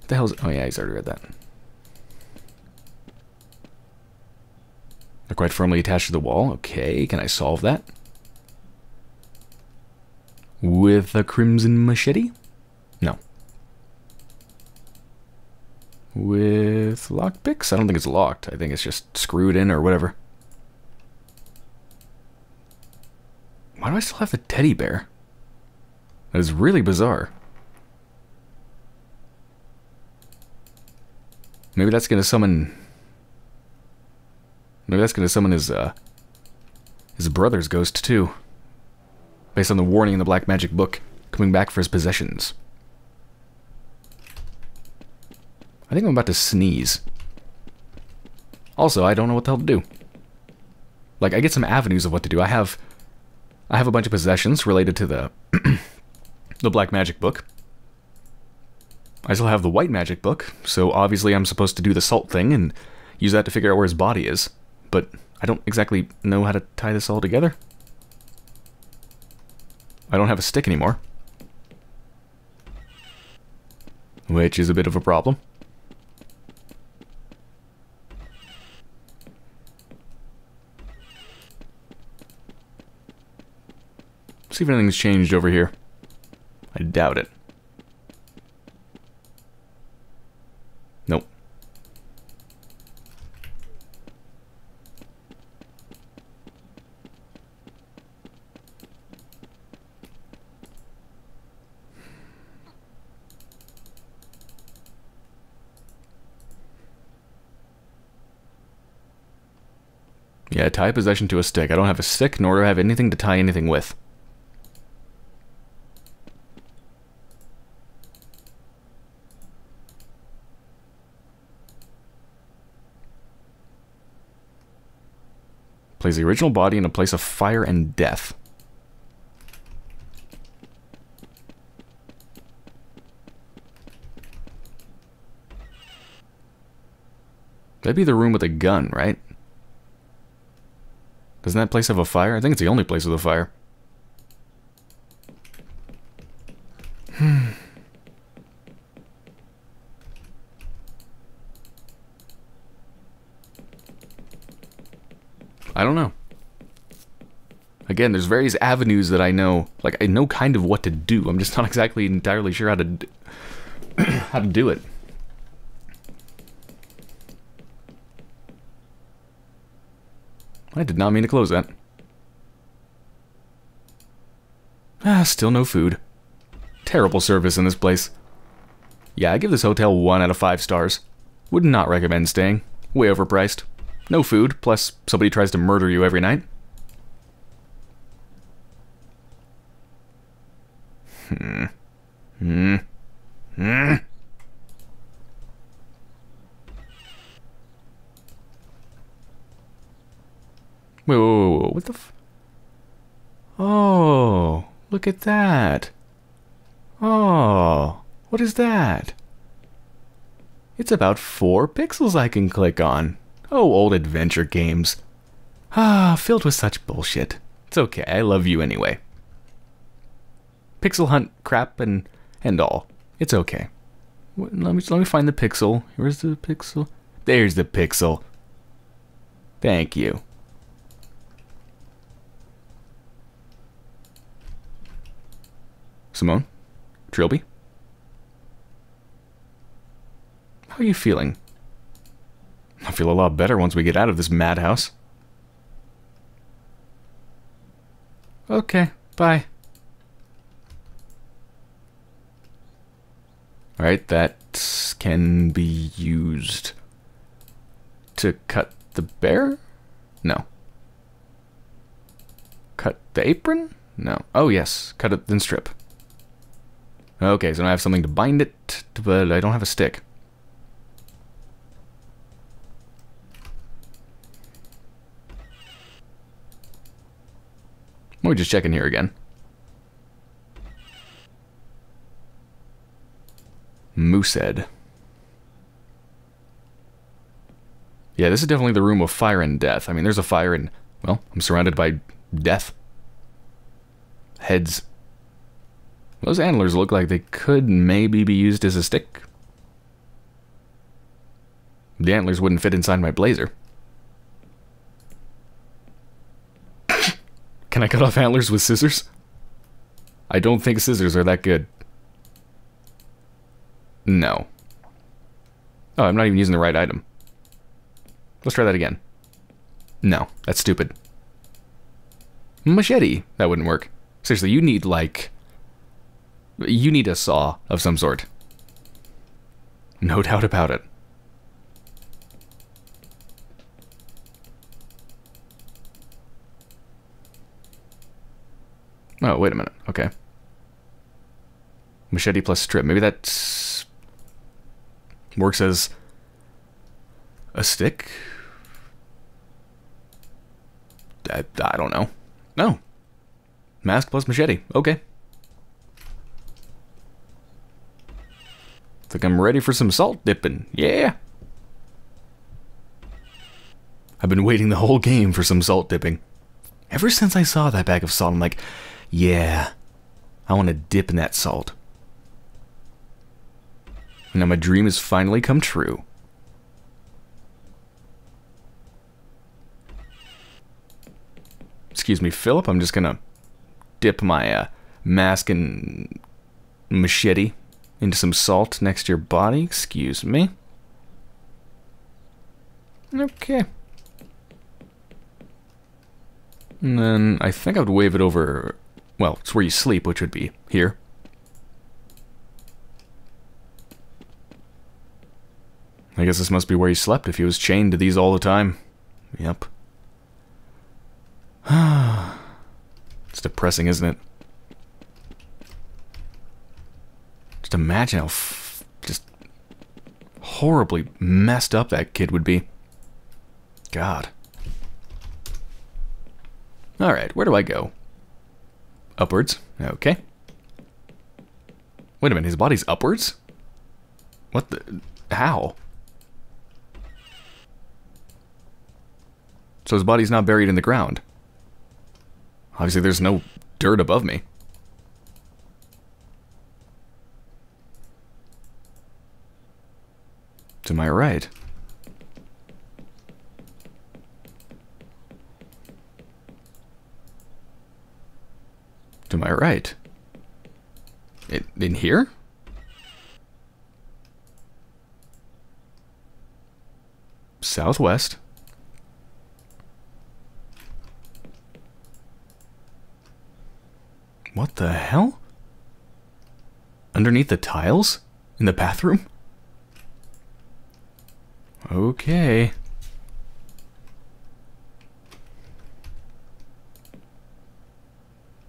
What the hell's... Oh yeah, he's already read that. They're Quite firmly attached to the wall. Okay, can I solve that? With a crimson machete? No. With lockpicks? I don't think it's locked. I think it's just screwed in or whatever. Why do I still have the teddy bear? That is really bizarre. Maybe that's gonna summon... Maybe that's gonna summon his, uh... His brother's ghost, too. Based on the warning in the Black Magic book, coming back for his possessions. I think I'm about to sneeze. Also, I don't know what the hell to do. Like, I get some avenues of what to do. I have... I have a bunch of possessions related to the... the Black Magic book. I still have the White Magic book, so obviously I'm supposed to do the salt thing and use that to figure out where his body is. But I don't exactly know how to tie this all together. I don't have a stick anymore. Which is a bit of a problem. See if anything's changed over here. I doubt it. Nope. Yeah, tie possession to a stick. I don't have a stick, nor do I have anything to tie anything with. Place the original body in a place of fire and death. That'd be the room with a gun, right? Doesn't that place have a fire? I think it's the only place with a fire. I don't know. Again, there's various avenues that I know, like I know kind of what to do. I'm just not exactly entirely sure how to how to do it. I did not mean to close that. Ah, still no food. Terrible service in this place. Yeah, I give this hotel 1 out of 5 stars. Would not recommend staying. Way overpriced. No food, plus somebody tries to murder you every night. Hmm. Hmm. Hmm. Wait, wait, wait, what the f- Oh, look at that. Oh, what is that? It's about four pixels I can click on. Oh, old adventure games. Ah, filled with such bullshit. It's okay, I love you anyway. Pixel hunt crap and and all. It's okay. Let me let me find the pixel. Where's the pixel? There's the pixel. Thank you. Simone? Trilby? How are you feeling? I feel a lot better once we get out of this madhouse. Okay, bye. Alright, that can be used to cut the bear? No. Cut the apron? No. Oh, yes. Cut it, then strip. Okay, so now I have something to bind it, but I don't have a stick. Let me just check in here again. Moosehead. Yeah, this is definitely the room of fire and death. I mean, there's a fire and, well, I'm surrounded by death. Heads. Those antlers look like they could maybe be used as a stick. The antlers wouldn't fit inside my blazer. Can I cut off antlers with scissors? I don't think scissors are that good. No. Oh, I'm not even using the right item. Let's try that again. No, that's stupid. Machete. That wouldn't work. Seriously, you need, like... You need a saw of some sort. No doubt about it. Oh, wait a minute. Okay. Machete plus strip. Maybe that works as a stick? I, I don't know. No. Mask plus machete. Okay. Think I'm ready for some salt dipping. Yeah. I've been waiting the whole game for some salt dipping. Ever since I saw that bag of salt, I'm like, yeah, I want to dip in that salt. Now my dream has finally come true. Excuse me, Philip, I'm just gonna dip my uh, mask and machete into some salt next to your body. Excuse me. Okay. And then I think I would wave it over, well, it's where you sleep, which would be here. I guess this must be where he slept if he was chained to these all the time. Yep. it's depressing, isn't it? Just imagine how just horribly messed up that kid would be. God. Alright, where do I go? Upwards. Okay. Wait a minute, his body's upwards? What the... How? So his body's not buried in the ground. Obviously there's no dirt above me. To my right. To my right. In here? Southwest. What the hell? Underneath the tiles? In the bathroom? Okay.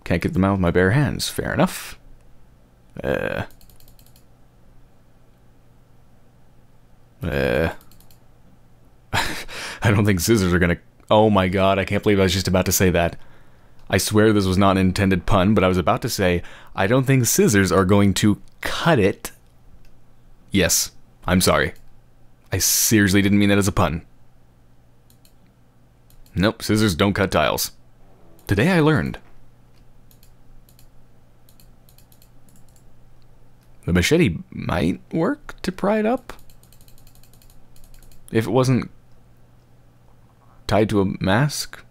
Can't get them out with my bare hands. Fair enough. Uh. Uh. I don't think scissors are gonna... Oh my god, I can't believe I was just about to say that. I swear this was not an intended pun, but I was about to say, I don't think scissors are going to cut it. Yes, I'm sorry. I seriously didn't mean that as a pun. Nope, scissors don't cut tiles. Today I learned. The machete might work to pry it up. If it wasn't tied to a mask.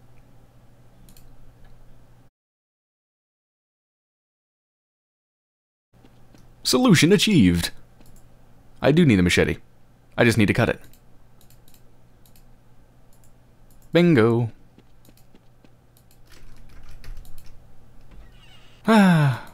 Solution achieved. I do need a machete. I just need to cut it. Bingo. Ah.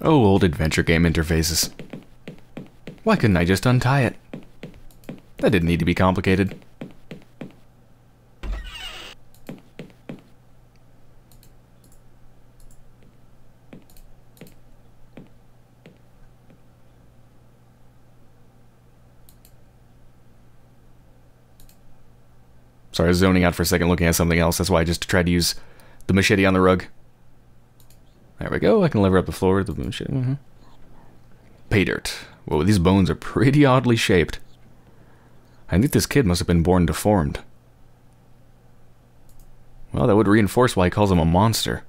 Oh, old adventure game interfaces. Why couldn't I just untie it? That didn't need to be complicated. Sorry, I was zoning out for a second looking at something else. That's why I just tried to use the machete on the rug. There we go. I can lever up the floor with the machete. Mm -hmm. Pay dirt. Whoa, these bones are pretty oddly shaped. I think this kid must have been born deformed. Well, that would reinforce why he calls him a monster.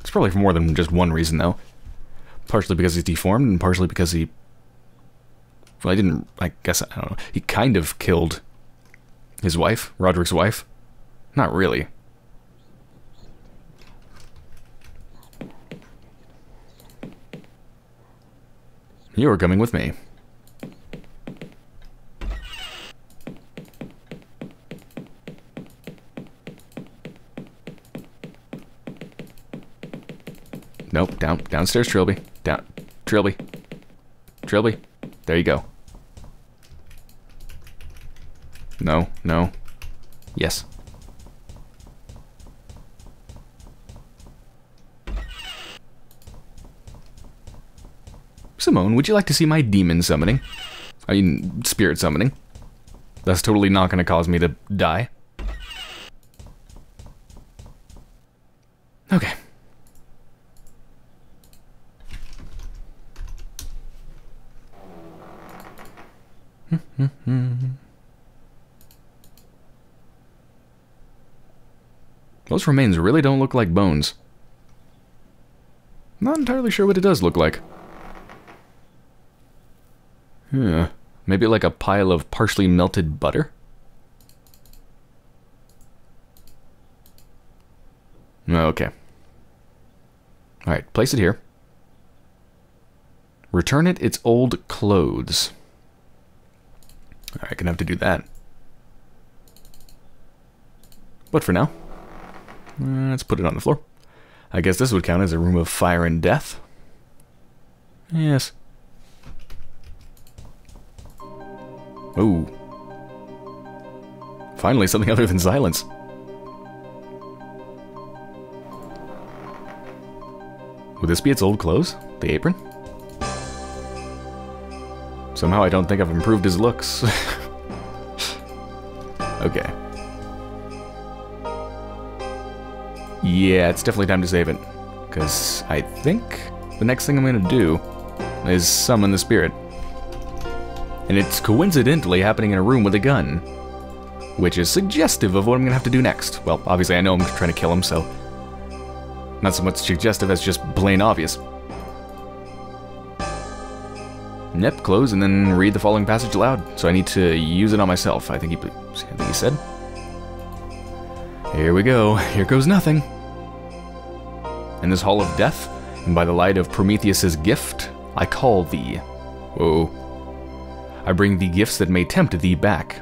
It's probably for more than just one reason, though. Partially because he's deformed, and partially because he... Well, I didn't... I guess, I don't know. He kind of killed his wife, Roderick's wife. Not really. You are coming with me. Nope, down, downstairs, Trilby. Down, Trilby. Trilby. There you go. No, no. Yes. Simone, would you like to see my demon summoning? I mean, spirit summoning. That's totally not going to cause me to die. Okay. Those remains really don't look like bones. Not entirely sure what it does look like. Yeah, maybe like a pile of partially melted butter? Okay. Alright, place it here. Return it its old clothes. Alright, gonna have to do that. But for now, uh, let's put it on the floor. I guess this would count as a room of fire and death. Yes. Ooh. Finally, something other than silence. Would this be its old clothes? The apron? Somehow I don't think I've improved his looks. okay. Yeah, it's definitely time to save it. Because I think the next thing I'm going to do is summon the spirit. And it's coincidentally happening in a room with a gun. Which is suggestive of what I'm to have to do next. Well, obviously I know I'm trying to kill him, so... Not so much suggestive as just plain obvious. Yep, close and then read the following passage aloud. So I need to use it on myself, I think he, I think he said. Here we go. Here goes nothing. In this hall of death, and by the light of Prometheus's gift, I call thee. Whoa. I bring thee gifts that may tempt thee back.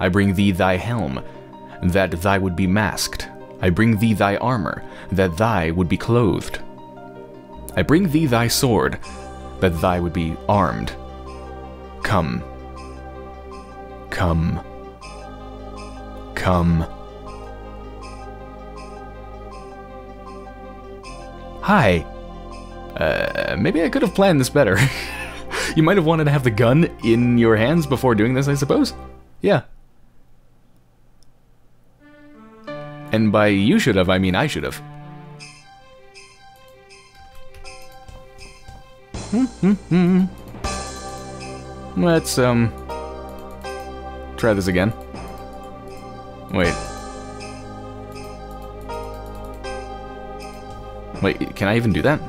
I bring thee thy helm, that thy would be masked. I bring thee thy armor, that thy would be clothed. I bring thee thy sword, that thy would be armed. Come. Come. Come. Hi. Uh, maybe I could have planned this better. you might have wanted to have the gun in your hands before doing this, I suppose? Yeah. And by you should have, I mean I should have. Hmm, hmm, hmm. Let's, um... Try this again. Wait. Wait, can I even do that?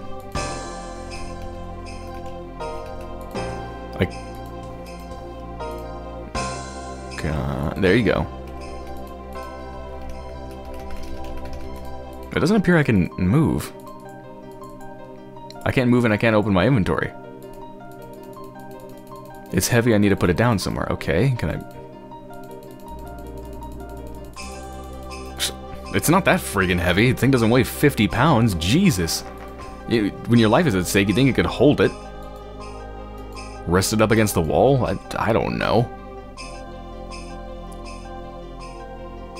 There you go. It doesn't appear I can move. I can't move and I can't open my inventory. It's heavy, I need to put it down somewhere. Okay, can I... It's not that friggin' heavy. The thing doesn't weigh 50 pounds. Jesus. It, when your life is at stake, you think it could hold it? Rest it up against the wall? I, I don't know.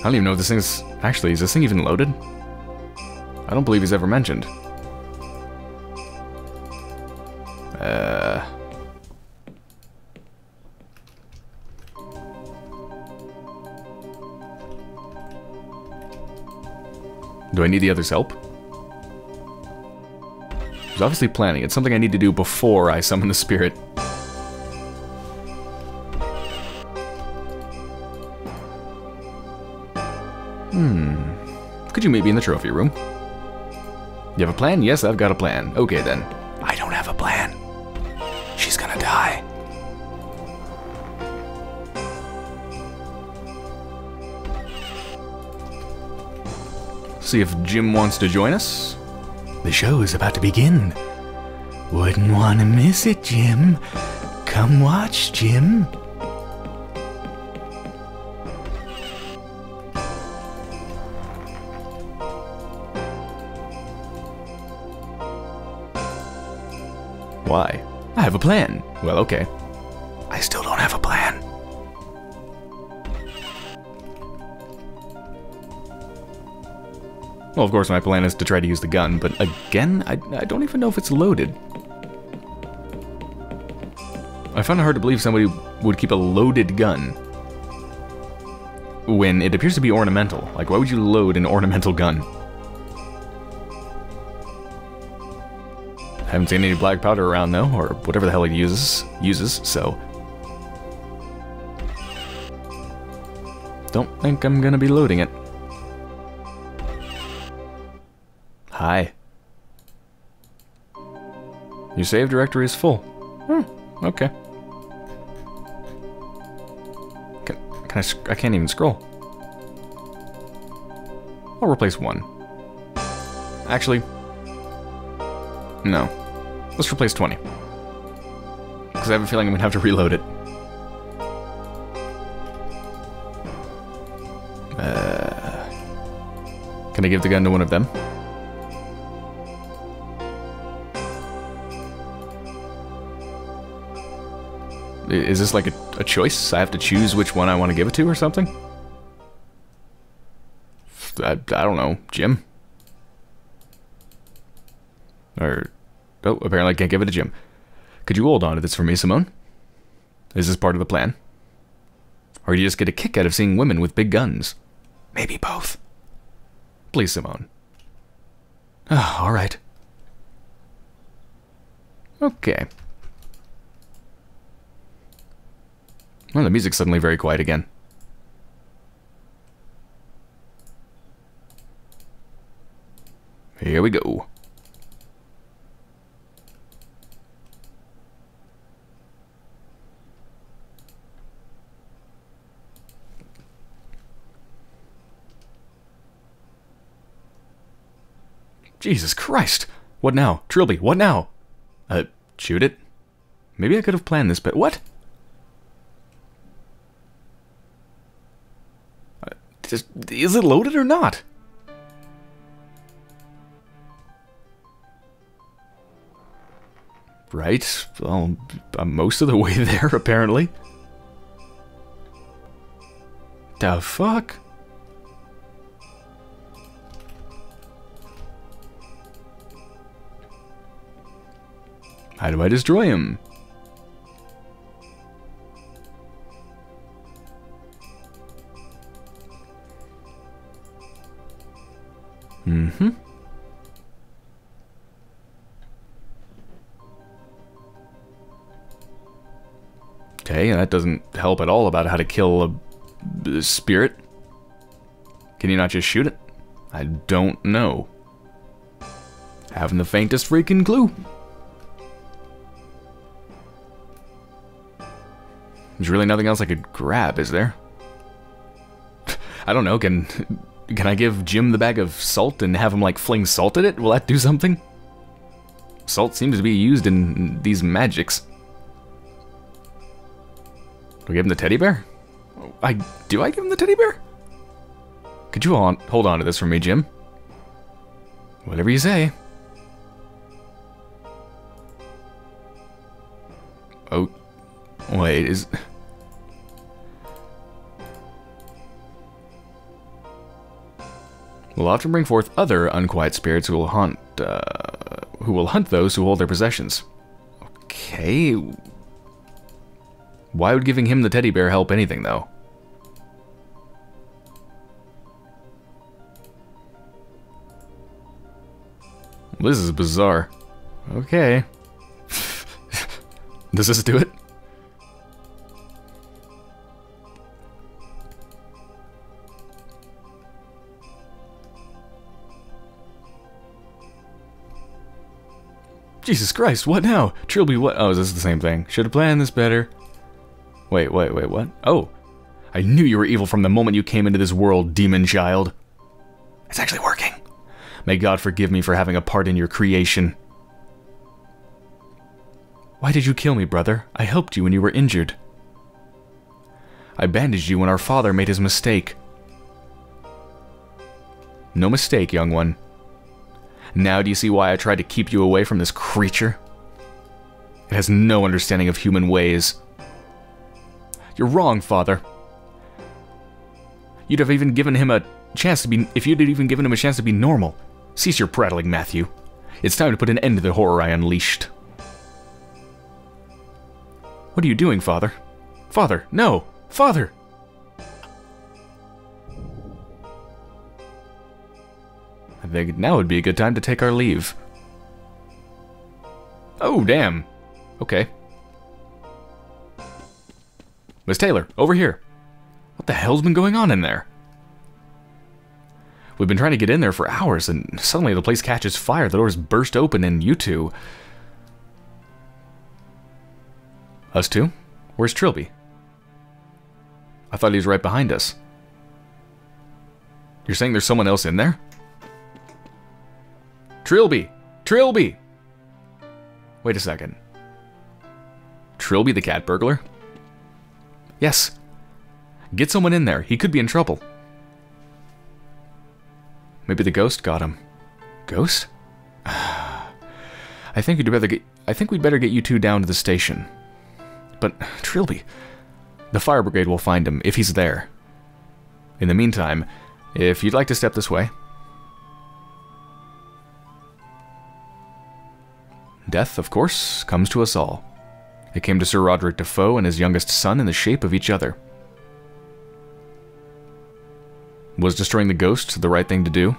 I don't even know if this thing's... Actually, is this thing even loaded? I don't believe he's ever mentioned. Uh... Do I need the other's help? He's obviously planning. It's something I need to do before I summon the spirit. Could you meet me in the trophy room? You have a plan? Yes, I've got a plan. Okay, then. I don't have a plan. She's gonna die. See if Jim wants to join us. The show is about to begin. Wouldn't want to miss it, Jim. Come watch, Jim. Have a plan. Well, okay. I still don't have a plan. Well, of course, my plan is to try to use the gun, but again, I, I don't even know if it's loaded. I find it hard to believe somebody would keep a loaded gun when it appears to be ornamental. Like, why would you load an ornamental gun? Haven't seen any black powder around though, or whatever the hell he uses, uses, so... Don't think I'm gonna be loading it. Hi. Your save directory is full. Hmm, okay. Can, can I, I can't even scroll. I'll replace one. Actually, no. Let's replace 20. Because I have a feeling I'm going to have to reload it. Uh, can I give the gun to one of them? Is this like a, a choice? I have to choose which one I want to give it to or something? I, I don't know. Jim? Or, oh, apparently I can't give it to Jim. Could you hold on to this for me, Simone? Is this part of the plan? Or do you just get a kick out of seeing women with big guns? Maybe both. Please, Simone. Oh, all right. Okay. Well, the music's suddenly very quiet again. Here we go. Jesus Christ! What now? Trilby, what now? Uh, shoot it? Maybe I could have planned this, but what? Uh, just, is it loaded or not? Right, well, I'm most of the way there, apparently. The fuck? How do I destroy him? Mm-hmm. Okay, that doesn't help at all about how to kill a, a spirit. Can you not just shoot it? I don't know. Having the faintest freaking clue. There's really nothing else I could grab, is there? I don't know, can can I give Jim the bag of salt and have him like fling salt at it? Will that do something? Salt seems to be used in these magics. Do I give him the teddy bear? I do I give him the teddy bear? Could you on, hold on to this for me, Jim? Whatever you say. Oh, wait, is... will often bring forth other unquiet spirits who will haunt, uh, who will hunt those who hold their possessions. Okay. Why would giving him the teddy bear help anything, though? This is bizarre. Okay. Does this do it? Jesus Christ, what now? Trilby, what? Oh, this is the same thing? Should have planned this better. Wait, wait, wait, what? Oh. I knew you were evil from the moment you came into this world, demon child. It's actually working. May God forgive me for having a part in your creation. Why did you kill me, brother? I helped you when you were injured. I bandaged you when our father made his mistake. No mistake, young one. Now do you see why I tried to keep you away from this creature? It has no understanding of human ways. You're wrong, father. You'd have even given him a chance to be... If you'd even given him a chance to be normal. Cease your prattling, Matthew. It's time to put an end to the horror I unleashed. What are you doing, father? Father, no! Father! I think now would be a good time to take our leave. Oh, damn. Okay. Miss Taylor, over here. What the hell's been going on in there? We've been trying to get in there for hours, and suddenly the place catches fire. The doors burst open, and you two... Us two? Where's Trilby? I thought he was right behind us. You're saying there's someone else in there? Trilby! Trilby! Wait a second. Trilby the cat burglar? Yes. Get someone in there. He could be in trouble. Maybe the ghost got him. Ghost? I think we'd better get I think we'd better get you two down to the station. But Trilby, the fire brigade will find him if he's there. In the meantime, if you'd like to step this way. Death, of course, comes to us all. It came to Sir Roderick Defoe and his youngest son in the shape of each other. Was destroying the ghost the right thing to do?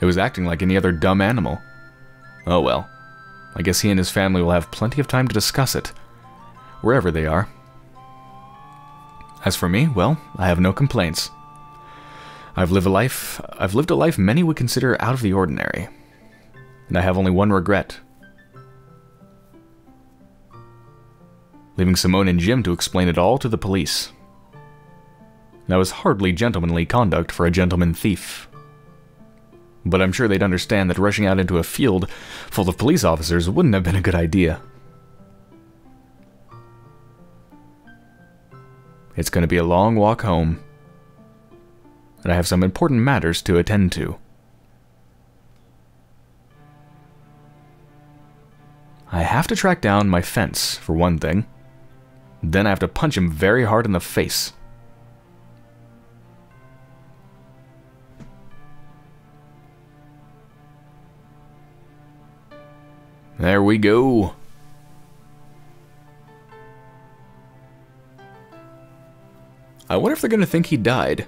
It was acting like any other dumb animal. Oh well. I guess he and his family will have plenty of time to discuss it, wherever they are. As for me, well, I have no complaints. I've lived a life I've lived a life many would consider out of the ordinary. And I have only one regret. Leaving Simone and Jim to explain it all to the police. That was hardly gentlemanly conduct for a gentleman thief. But I'm sure they'd understand that rushing out into a field full of police officers wouldn't have been a good idea. It's going to be a long walk home. And I have some important matters to attend to. I have to track down my fence, for one thing. Then I have to punch him very hard in the face. There we go. I wonder if they're going to think he died.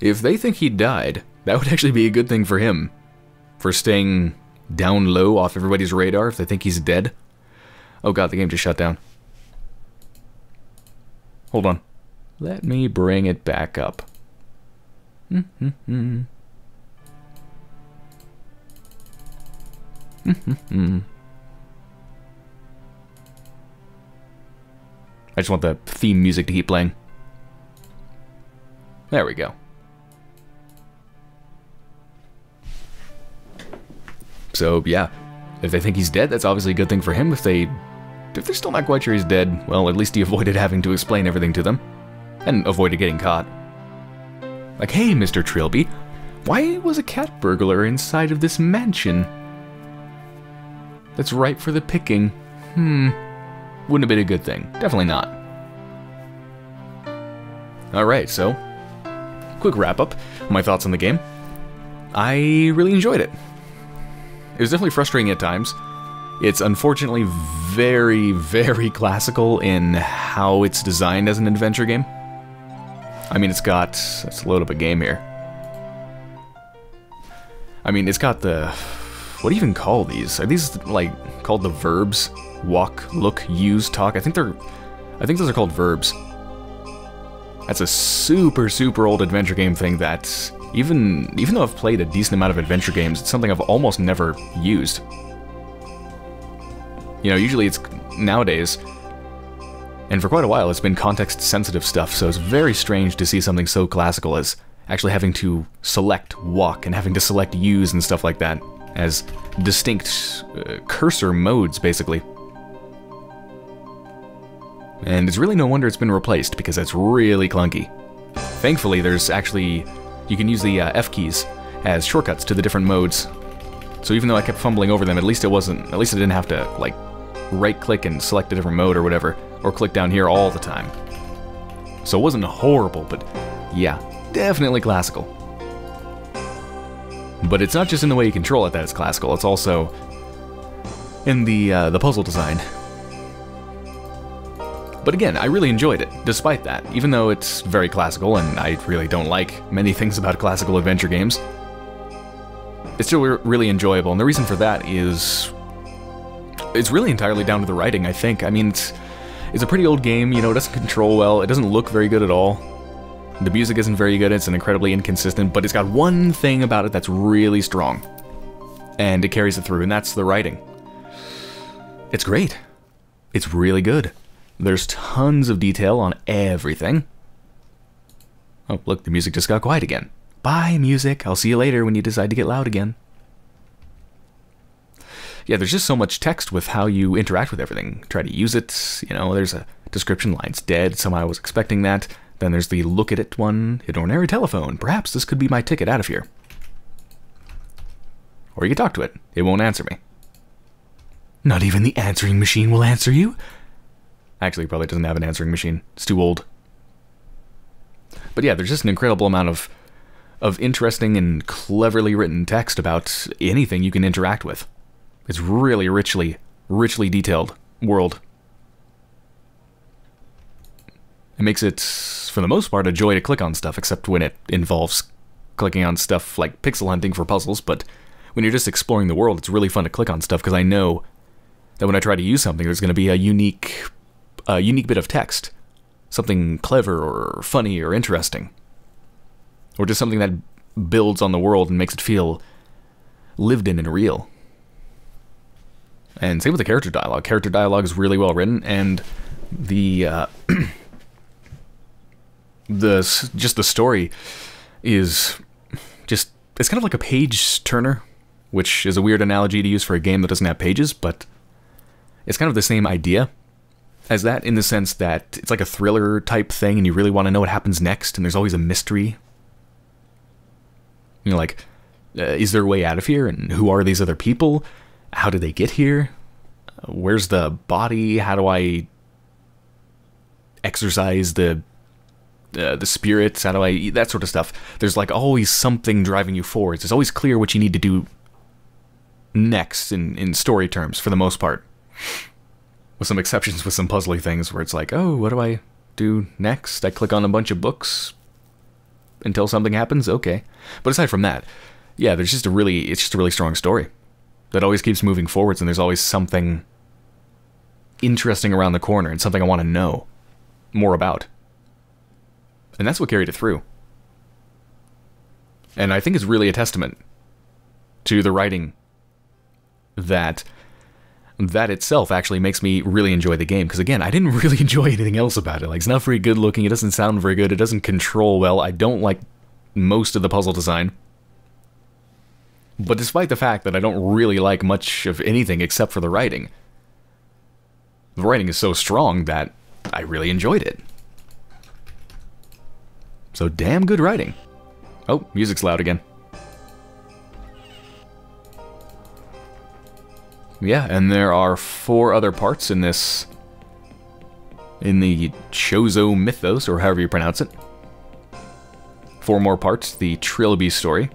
If they think he died, that would actually be a good thing for him. For staying down low off everybody's radar if they think he's dead. Oh god, the game just shut down. Hold on. Let me bring it back up. I just want the theme music to keep playing. There we go. So yeah, if they think he's dead, that's obviously a good thing for him. If they, if they're still not quite sure he's dead, well, at least he avoided having to explain everything to them, and avoided getting caught. Like, hey, Mr. Trilby, why was a cat burglar inside of this mansion? That's ripe for the picking. Hmm, wouldn't have been a good thing. Definitely not. Alright, so, quick wrap up. My thoughts on the game. I really enjoyed it. It was definitely frustrating at times. It's unfortunately very, very classical in how it's designed as an adventure game. I mean, it's got... Let's load up a game here. I mean, it's got the... What do you even call these? Are these, like, called the verbs? Walk, look, use, talk? I think they're... I think those are called verbs. That's a super, super old adventure game thing that even even though I've played a decent amount of adventure games, it's something I've almost never used. You know, usually it's nowadays, and for quite a while, it's been context-sensitive stuff, so it's very strange to see something so classical as actually having to select walk and having to select use and stuff like that as distinct uh, cursor modes, basically. And it's really no wonder it's been replaced, because that's really clunky. Thankfully, there's actually... You can use the uh, F keys as shortcuts to the different modes. So even though I kept fumbling over them, at least it wasn't... At least I didn't have to, like, right-click and select a different mode or whatever, or click down here all the time. So it wasn't horrible, but yeah, definitely classical. But it's not just in the way you control it that it's classical, it's also in the, uh, the puzzle design. But again, I really enjoyed it, despite that, even though it's very classical, and I really don't like many things about classical adventure games. It's still really enjoyable, and the reason for that is... It's really entirely down to the writing, I think. I mean, it's, it's a pretty old game, you know, it doesn't control well, it doesn't look very good at all. The music isn't very good, it's an incredibly inconsistent, but it's got one thing about it that's really strong. And it carries it through, and that's the writing. It's great. It's really good. There's tons of detail on everything. Oh, look, the music just got quiet again. Bye, music. I'll see you later when you decide to get loud again. Yeah, there's just so much text with how you interact with everything. Try to use it, you know, there's a description line's dead, somehow I was expecting that. Then there's the look at it one, hit ordinary telephone. Perhaps this could be my ticket out of here. Or you can talk to it. It won't answer me. Not even the answering machine will answer you? Actually, probably doesn't have an answering machine. It's too old. But yeah, there's just an incredible amount of of interesting and cleverly written text about anything you can interact with. It's really richly, richly detailed world. It makes it, for the most part, a joy to click on stuff, except when it involves clicking on stuff like pixel hunting for puzzles, but when you're just exploring the world, it's really fun to click on stuff because I know that when I try to use something, there's going to be a unique a unique bit of text, something clever or funny or interesting, or just something that builds on the world and makes it feel lived in and real. And same with the character dialogue. Character dialogue is really well written, and the uh, the just the story is just it's kind of like a page turner, which is a weird analogy to use for a game that doesn't have pages, but it's kind of the same idea as that in the sense that it's like a thriller type thing and you really want to know what happens next and there's always a mystery. You know, like, uh, is there a way out of here? And who are these other people? How did they get here? Uh, where's the body? How do I exercise the uh, the spirits? How do I that sort of stuff? There's like always something driving you forwards. It's always clear what you need to do next in in story terms for the most part with some exceptions with some puzzly things where it's like, oh, what do I do next? I click on a bunch of books until something happens. Okay, but aside from that, yeah, there's just a really it's just a really strong story that always keeps moving forwards, and there's always something interesting around the corner and something I want to know more about. And that's what carried it through. And I think it's really a testament to the writing that that itself actually makes me really enjoy the game. Because again, I didn't really enjoy anything else about it. Like, it's not very good looking. It doesn't sound very good. It doesn't control well. I don't like most of the puzzle design. But despite the fact that I don't really like much of anything except for the writing, the writing is so strong that I really enjoyed it. So damn good writing. Oh, music's loud again. Yeah, and there are four other parts in this... in the Chozo mythos, or however you pronounce it. Four more parts, the Trilby story.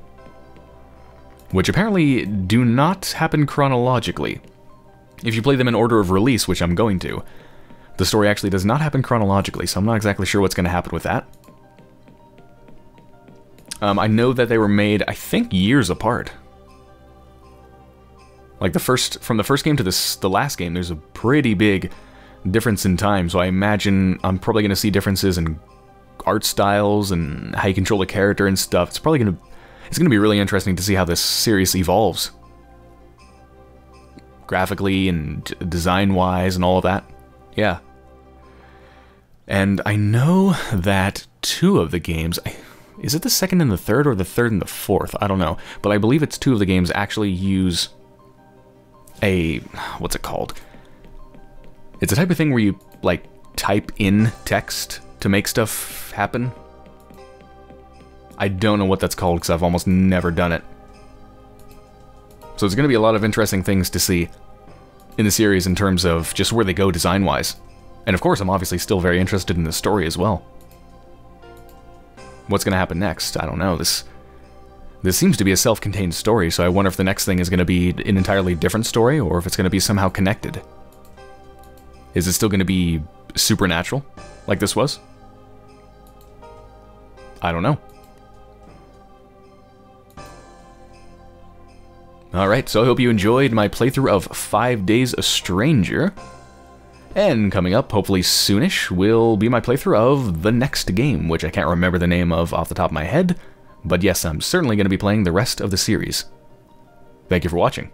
Which apparently do not happen chronologically. If you play them in order of release, which I'm going to, the story actually does not happen chronologically, so I'm not exactly sure what's going to happen with that. Um, I know that they were made, I think, years apart. Like the first, from the first game to this, the last game, there's a pretty big difference in time. So I imagine I'm probably going to see differences in art styles and how you control the character and stuff. It's probably gonna it's gonna be really interesting to see how this series evolves, graphically and design wise and all of that. Yeah. And I know that two of the games. Is it the second and the third, or the third and the fourth? I don't know. But I believe it's two of the games actually use a. What's it called? It's a type of thing where you, like, type in text to make stuff happen. I don't know what that's called because I've almost never done it. So there's going to be a lot of interesting things to see in the series in terms of just where they go design-wise. And of course, I'm obviously still very interested in the story as well. What's going to happen next? I don't know. This this seems to be a self-contained story, so I wonder if the next thing is going to be an entirely different story or if it's going to be somehow connected. Is it still going to be supernatural like this was? I don't know. Alright, so I hope you enjoyed my playthrough of Five Days a Stranger. And coming up, hopefully soonish, will be my playthrough of the next game, which I can't remember the name of off the top of my head, but yes, I'm certainly going to be playing the rest of the series. Thank you for watching.